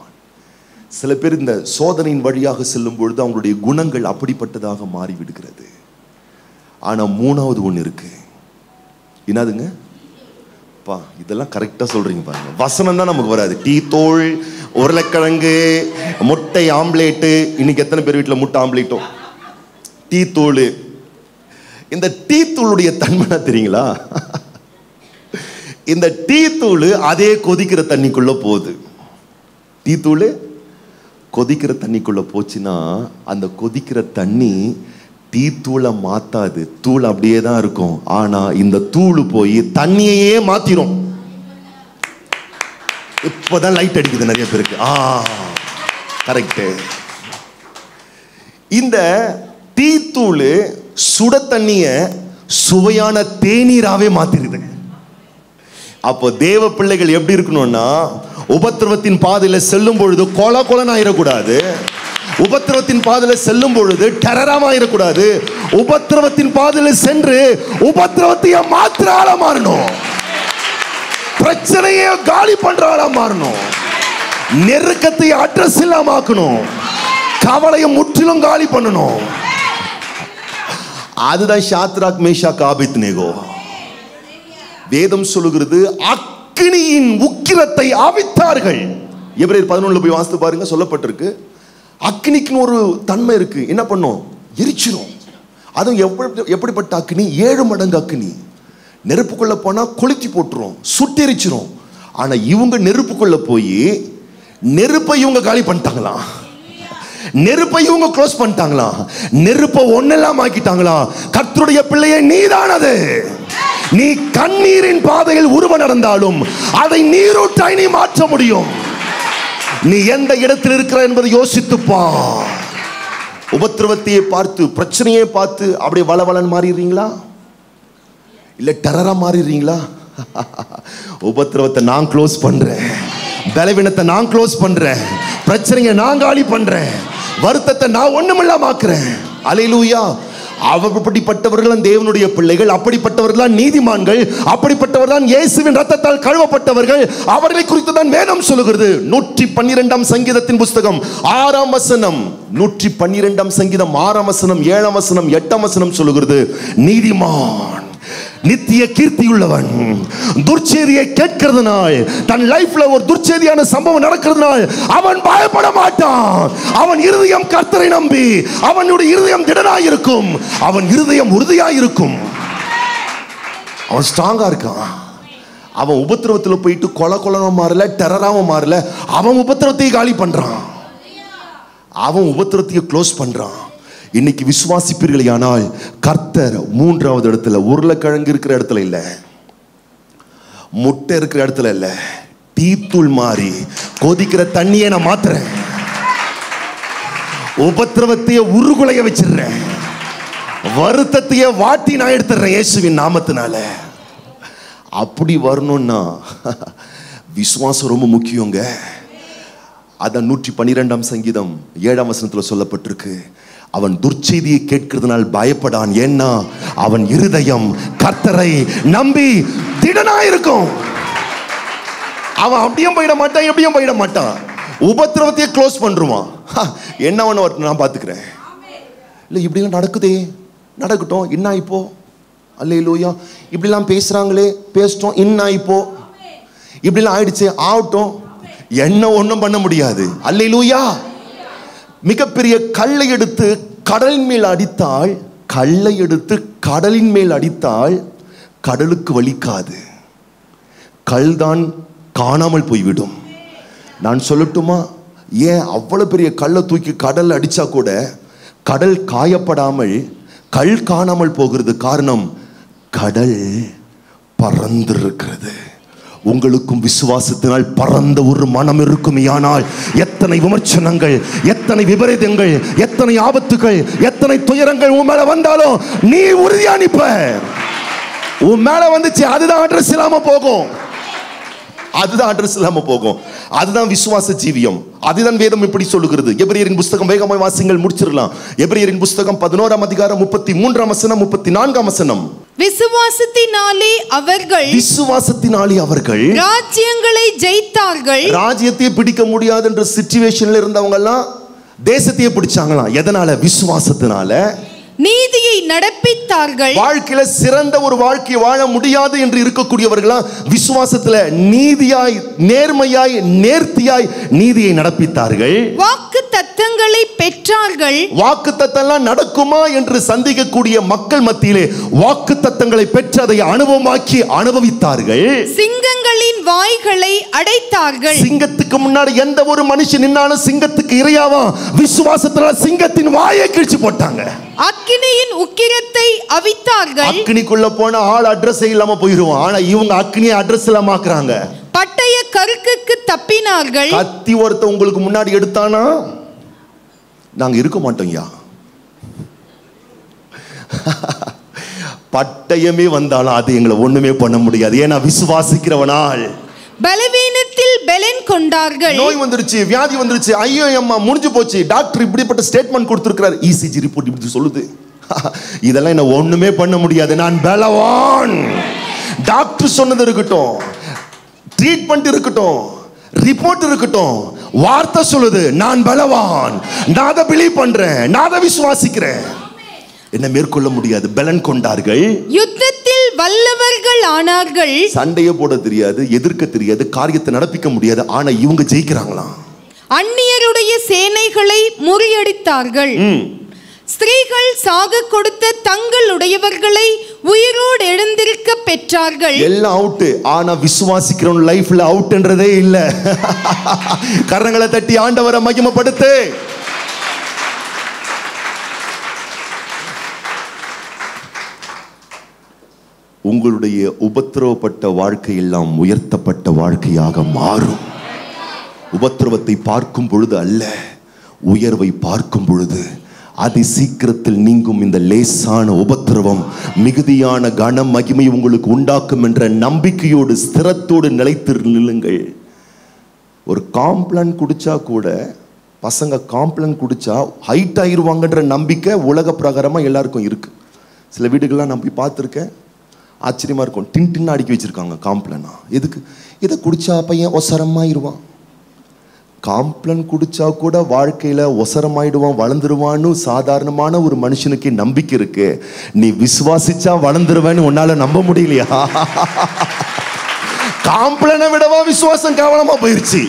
சில பேர் இந்த சோதனையின் வழியாக செல்லும் பொழுது அவங்களுடைய குணங்கள் அப்படிப்பட்டதாக மாறிவிடுகிறது. ஆனால் மூணாவது ஒன்று இருக்கு. என்னதுங்க? பா இதெல்லாம் கரெக்டாக சொல்கிறீங்க பாருங்க. வசனம் தான் நமக்கு வராது. டீ தோல் உருளைக்கிழங்கு முட்டை ஆம்லேட்டு. இன்னைக்கு எத்தனை பேர் வீட்டில் முட்டை ஆம்லேட்டும் டீ தோல் இந்த டீ தூளுடைய தன்மை தெரியுங்களா? இந்த டீ தூள் அதே கொதிக்கிற தண்ணிக்குள்ள போகுது. டீ தூள் கொதிக்கிற தண்ணிக்குள்ள போச்சுன்னா அந்த கொதிக்கிற தண்ணி டீ தூளை மாத்தாது. தூள் அப்படியே தான் இருக்கும். ஆனா இந்த தூள் போய் தண்ணியையே மாத்திரும். இப்போதான் லைட் அடிக்குது நிறைய பேருக்கு. ஆ கரெக்ட் இந்த டீ தூள் சுட தண்ணிய சுவையான தேநீராகவே மாத்திருது. அப்போ தேவ பிள்ளைகள் எப்படி இருக்கணும்னா உபத்திரவத்தின் பாதையில் செல்லும் பொழுது கொல கொலன்னு ஆயிடக்கூடாது உபத்திரவத்தின் பாதையில் செல்லும் பொழுது டெரராம ஆயிடக்கூடாது உபத்திரவத்தின் பாதையில் சென்று உபத்திரவத்தைய மாத்திர ஆளா மாறணும். பிரச்சனையை காலி பண்ற ஆளா மாறணும். நெருக்கத்தை அட்ரஸ் இல்லாம ஆக்கணும். கவலையை முற்றிலும் காலி பண்ணணும். அதுதான் ஷாத்ராக் மேஷா காபித் நேகோ. வேதம் சொல்லுகிறது அக்கினியின் உக்கிரத்தை அவித்தார்கள் எப்ரேர் பதினொன்றுல போய் வாசித்து பாருங்க சொல்லப்பட்டிருக்கு. அக்னிக்குன்னு ஒரு தன்மை இருக்கு. என்ன பண்ணும்? எரிச்சிரும். அதுவும் எப்படி எப்படிப்பட்ட அக்னி? ஏழு மடங்கு அக்னி. நெருப்புக்குள்ள போனா கொளுத்தி போட்டுரும் சுட்டெரிச்சிரும் ஆனா இவங்க நெருப்புக்குள்ள போய் நெருப்பை இவங்க காலி பண்ணிட்டாங்களாம். நெருப்பை இவங்க க்ளோஸ் பண்ணிட்டாங்களா? நெருப்பை ஒன்னெல்லாம் ஆக்கிட்டாங்களா கர்த்தருடைய பிள்ளையை நீதானது. நீ கண்ணீரின் பாதையில் உருவ நடந்தாலும் அதை நீரூட்டாய் நீ மாற்ற முடியும். நீ எந்த இடத்தில் இருக்கிற என்பதை யோசித்துப்பா. உபத்திரவத்தையே பார்த்து பிரச்சனையே பார்த்து அப்படியே வளவலன் மாறிடுறீங்களா? இல்ல டெரரா மாறிடுறீங்களா? [laughs] உபத்திரவத்தை நான் க்ளோஸ் பண்றேன். பலவீனத்தை நான் க்ளோஸ் பண்றேன். பிரச்சனையை நான் காலி பண்றேன். வருத்தத்தை நான் ஒண்ணுமில்லாம ஆக்குறேன். அலையிலூயா. அப்படிப்பட்டவர்கள் தேவனுடைய பிள்ளைகள் அப்படிப்பட்டவர்கள் தான் நீதிமான்கள் அப்படிப்பட்டவர் தான் இயேசுவின் ரத்தத்தால் கழுவப்பட்டவர்கள் அவர்களை குறித்து தான் வேதம் சொல்லுகிறது. நூற்றி பன்னிரெண்டாம் சங்கீதத்தின் புஸ்தகம் ஆறாம் வசனம். நூற்றி பன்னிரெண்டாம் சங்கீதம் ஆறாம் வசனம் ஏழாம் வசனம் எட்டாம் வசனம் சொல்லுகிறது. நீதிமான். நித்திய கீர்த்தியுள்ளவன். துர்ச்செய்தியை கேட்கிறதுனால் தன் லைஃப்ல ஒரு துர்ச்செய்தியான சம்பவம் நடக்கிறதுனால் அவன் பயப்பட மாட்டான். அவன் இருதயம் கர்த்தரை நம்பி அவனுடைய இருதயம் திடனாய் இருக்கும் அவன் இருதயம் உறுதியாய் இருக்கும் அவன் ஸ்ட்ராங்கா இருக்கான். அவன் உபத்திரவத்தில் போயிட்டு கொல கொலனும் மாறல டெரராவும் மாறல அவன் உபத்திரவத்தையும் காலி பண்றான். அவன் உபத்திரத்தையும் க்ளோஸ் பண்றான். இன்னைக்கு விசுவாசிப்பீர்களானால் கர்த்தர் மூன்றாவது இடத்துல உருளைக்கிழங்கு இருக்கிற இடத்துல இல்லை. முட்டை இருக்கிற இடத்துல இல்ல. டீத்தூள் மாறி கொதிக்கிற தண்ணியை நான் மாத்துறேன். உபத்திரவத்தையே உருகுலைய வச்சிடுறேன். வருத்தத்தையே வாட்டி நான் எடுத்துடுறேன் இயேசுவின் நாமத்தினால. அப்படி வரணும்னா விசுவாசம் ரொம்ப முக்கியங்க. அதான் நூற்றி பன்னிரெண்டாம் சங்கீதம் ஏழாம் வசனத்தில் சொல்லப்பட்டிருக்கு. அவன் துர்ச்செய்தியை கேட்கிறதுனால் பயப்படான். ஏன்னா அவன் இருதயம் கர்த்தரை நம்பி திடனாயிருக்கும். அவன் அப்படியும் போயிட மாட்டான் எப்படியும் போயிட மாட்டான். உபத்திரவத்தையே க்ளோஸ் பண்ணுவான். என்ன ஒன்று நான் பார்த்துக்கிறேன். இல்லை இப்படிலாம் நடக்குதே. நடக்கட்டும் என்ன இப்போ? அல்லையிலூயா இப்படிலாம் பேசுகிறாங்களே பேசிட்டோம் என்ன இப்போ? இப்படிலாம் ஆயிடுச்சு ஆகட்டும். என்ன ஒன்றும் பண்ண முடியாது. அல்லையிலூயா மிகப்பெரிய கல்லை எடுத்து கடலின் மேல் அடித்தால் கல்லை எடுத்து கடலின் மேல் அடித்தால் கடலுக்கு வலிக்காது. கல்தான் காணாமல் போய்விடும். நான் சொல்லட்டுமா? ஏன் அவ்வளவு பெரிய கல்லை தூக்கி கடல் அடிச்சா கூட கடல் காயப்படாமல் கல் காணாமல் போகிறது காரணம் கடல் பறந்திருக்கிறது. உங்களுக்கும் விசுவாசத்தினால் பறந்த ஒரு மனம் இருக்குமையானால் எத்தனை விமர்சனங்கள் எத்தனை விபரீதங்கள் எத்தனை ஆபத்துகள் எத்தனை துயரங்கள் உன் மேல வந்தாலும் நீ உறுதியா நிப்ப உன் மேல வந்துச்சு அதுதான் அட்ரஸ் இல்லாம போகும். அதுதான் அட்ரஸ் இல்லாம போகும். அதுதான் விசுவாச ஜீவியம். அதுதான் வேதம் இப்படி சொல்லுகிறது. எபிரியரின் புஸ்தகம் வேகமாய் வாசிங்கள் முடிச்சிடலாம். எபிரியரின் புஸ்தகம் பதினோராம் அதிகாரம் முப்பத்தி மூன்றாம் வசனம் முப்பத்தி நான்காம் வசனம். விசுவாசத்தினாலே அவர்கள் விசுவாசத்தினாலே அவர்கள் ராஜ்யங்களை ஜெயித்தார்கள். ராஜ்யத்தையே பிடிக்க முடியாது என்ற சிச்சுவேஷன்ல இருந்தவங்க எல்லாம் தேசத்தையே பிடிச்சாங்களாம். எதனால? விசுவாசத்தினால. நீதியை நடப்பித்தார்கள் வாழ்க்கையில சிறந்த ஒரு வாழ்க்கை வாழ முடியாது என்று இருக்கக்கூடியவர்களா விசுவாசத்துல நீதியாய் நேர்மையாய் நேர்த்தியாய் நீதியை நடப்பித்தார்கள். வாக்கு தத்தங்களை பெற்றார்கள். வாக்கு தத்தம்லாம் நடக்குமா என்று சந்திக்கக்கூடிய மக்கள் மத்தியிலே வாக்கு தத்தங்களை பெற்று அதை அனுபவமாக்கி அனுபவித்தார்கள். சிங்கங்களின் வாய்களை அடைத்தார்கள். சிங்கத்துக்கு முன்னாடி எந்த ஒரு மனுஷன் நின்னாலும் சிங்கத்துக்கு இரையாவா விசுவாசத்தினால சிங்கத்தின் வாயை கிழிச்சு போட்டாங்க. அக்கினியின் உக்கிரத்தை அவித்தார்கள். அக்னிக்குள்ள போன ஆள் அட்ரஸ் இல்லாம போயிருவான். ஆனா இவங்க அக்னியை அட்ரஸ் இல்லாம ஆக்குறாங்க பட்டய கருக்குக்கு தப்பினார்கள். கத்தி ஒருத்த உங்களுக்கு முன்னாடி எடுத்தானா? நாங்க இருக்க மாட்டோம்யா [laughs] பட்டயமே வந்தாலும் அது எங்களை ஒண்ணுமே பண்ண முடியாது. ஏன்னா விசுவாசிக்கிறவனால் பலவீனத்தில் பெலன் கொண்டார்கள். நோய் வந்துருச்சு வியாதி வந்துருச்சு. ஐயோ அம்மா முடிஞ்சு போச்சு. டாக்டர் இப்படிப்பட்ட ஸ்டேட்மெண்ட் கொடுத்திருக்கிறார். இசிஜி ரிப்போர்ட் இப்படி சொல்லுது. [laughs] இதெல்லாம் என்ன ஒண்ணுமே பண்ண முடியாது. நான் பலவான். டாக்டர் சொன்னது இருக்கட்டும் ட்ரீட்மெண்ட் இருக்கட்டும் ரிப்போர்ட் இருக்கட்டும் வார்த்தை சொல்லுது. நான் பலவான். நான் அதை பிலீவ் பண்றேன். நான் அதை விசுவாசிக்கிறேன். என்ன மேற்கொள்ள முடியாது. பலன் கொண்டார்கள். யுத்தத்தில் வல்லவர்கள் ஆனார்கள். சண்டையே போட தெரியாது எதிர்க்க தெரியாது காரியத்தை நடப்பிக்க முடியாது. ஆனா இவங்க ஜெயிக்கிறாங்களாம். அந்நியருடைய சேனைகளை முறியடித்தார்கள். ஸ்திரீகள் சாக கொடுத்த தங்களுடையவர்களை உயிரோடு எழுந்திருக்க பெற்றார்கள். எல்லாம் அவுட் ஆனா விசுவாசிக்கிறவன் லைஃப்ல அவுட்ன்றதே இல்ல. [laughs] கரங்களை தட்டி ஆண்டவரை மகிமப்படுத்து. உங்களுடைய உபத்திரவப்பட்ட வாழ்க்கை எல்லாம் உயர்த்தப்பட்ட வாழ்க்கையாக மாறும். உபத்திரவத்தை பார்க்கும் பொழுது அல்ல உயர்வை பார்க்கும் பொழுது அதி சீக்கிரத்தில் நீங்கும் இந்த லேசான உபத்திரவம் மிகுதியான கன மகிமை உங்களுக்கு உண்டாக்கும் என்ற நம்பிக்கையோடு ஸ்திரத்தோடு நிலைத்து நில்லுங்கள். ஒரு காம்ப்ளான் குடிச்சா கூட பசங்க காம்ப்ளான் குடிச்சா ஹைட் ஆயிருவாங்கன்ற நம்பிக்கை உலக பிரகாரமாக எல்லாருக்கும் இருக்கு. சில வீடுகள்லாம் நான் போய் பார்த்துருக்கேன். ஆச்சரியமா இருக்கும். டின் டின்னு அடுக்கி வச்சிருக்காங்க காம்ப்ளானா எதுக்கு? இதை குடிச்சா பையன் ஒசரமாயிருவான் காம்ப்ளன் குடிச்சா கூட வாழ்க்கையில ஒசரமாயிடுவான் வளர்ந்துருவான்னு சாதாரணமான ஒரு மனுஷனுக்கு நம்பிக்கை இருக்கு. நீ விசுவாசிச்சா வளர்ந்துருவேன்னு உன்னால நம்ப முடியலையா? காம்ப்ளனை விடவா விசுவாசம் கவனமா போயிருச்சு.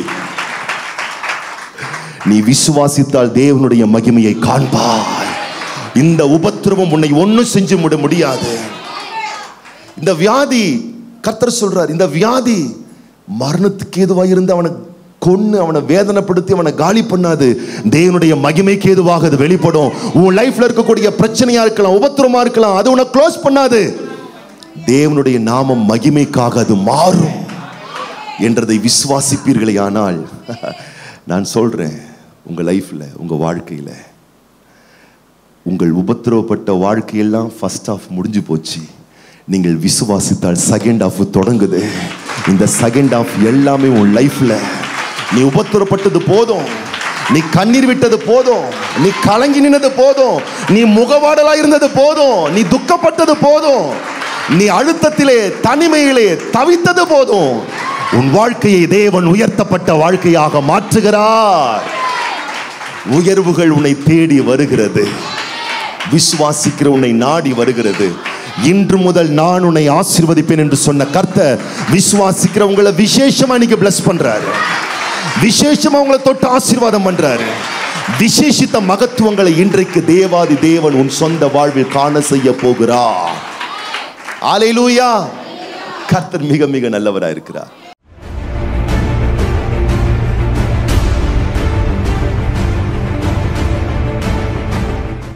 நீ விசுவாசித்தால் தேவனுடைய மகிமையை காண்பாய். இந்த உபத்திரவம் உன்னை ஒன்றும் செஞ்சு விட முடியாது. இந்த வியாதி கர்த்தர் சொல்றார் இந்த வியாதி மரணத்துக்கு ஏதுவாக இருந்து அவனுக்கு கொன்று அவனை வேதனைப்படுத்தி அவனை காலி பண்ணாது. தேவனுடைய மகிமைக்கு ஏதுவாக அது வெளிப்படும். உன் லைஃப்ல இருக்கக்கூடிய பிரச்சனையா இருக்கலாம் உபத்திரமா இருக்கலாம் அது உன்னை க்ளோஸ் பண்ணாது. தேவனுடைய நாமம் மகிமைக்காக அது மாறும் என்றதை விசுவாசிப்பீர்களே ஆனால் [laughs] நான் சொல்றேன் உங்க லைஃப்ல உங்க வாழ்க்கையில உங்கள் உபத்திரவப்பட்ட வாழ்க்கையெல்லாம் ஃபர்ஸ்ட் ஆஃப் முடிஞ்சு போச்சு. நீங்கள் விசுவாசித்தால் செகண்ட் ஆஃப் தொடங்குது. இந்த செகண்ட் ஆஃப் எல்லாமே உன் லைஃப்ல நீ உபத்திரப்பட்டது போதும். நீ கண்ணீர் விட்டது போதும். நீ கலங்கி நின்னது போதும். நீ முகவாடலா இருந்தது போதும். நீ துக்கப்பட்டது போதும். நீ அழுத்தத்திலே தனிமையிலே தவித்தது போதும். உன் வாழ்க்கையை தேவன் உயர்த்தப்பட்ட வாழ்க்கையாக மாற்றுகிறார். உயர்வுகள் உன்னை தேடி வருகிறது. விசுவாசிக்கிற உன்னை நாடி வருகிறது. இன்று முதல் நான் உன்னை ஆசீர்வதிப்பேன் என்று சொன்ன கர்த்தர் விசுவாசிக்கிற உங்களை விசேஷமா இன்னைக்கு பிளஸ் பண்றாரு. விசேஷமா உங்களை தொட்டு ஆசீர்வாதம் பண்றாரு. விசேஷித்த மகத்துவங்களை இன்றைக்கு தேவாதி தேவன் உன் சொந்த வாழ்வில் காண செய்ய போகிறார். ஆலையிலூயா கர்த்தர் மிக மிக நல்லவராக இருக்கிறார்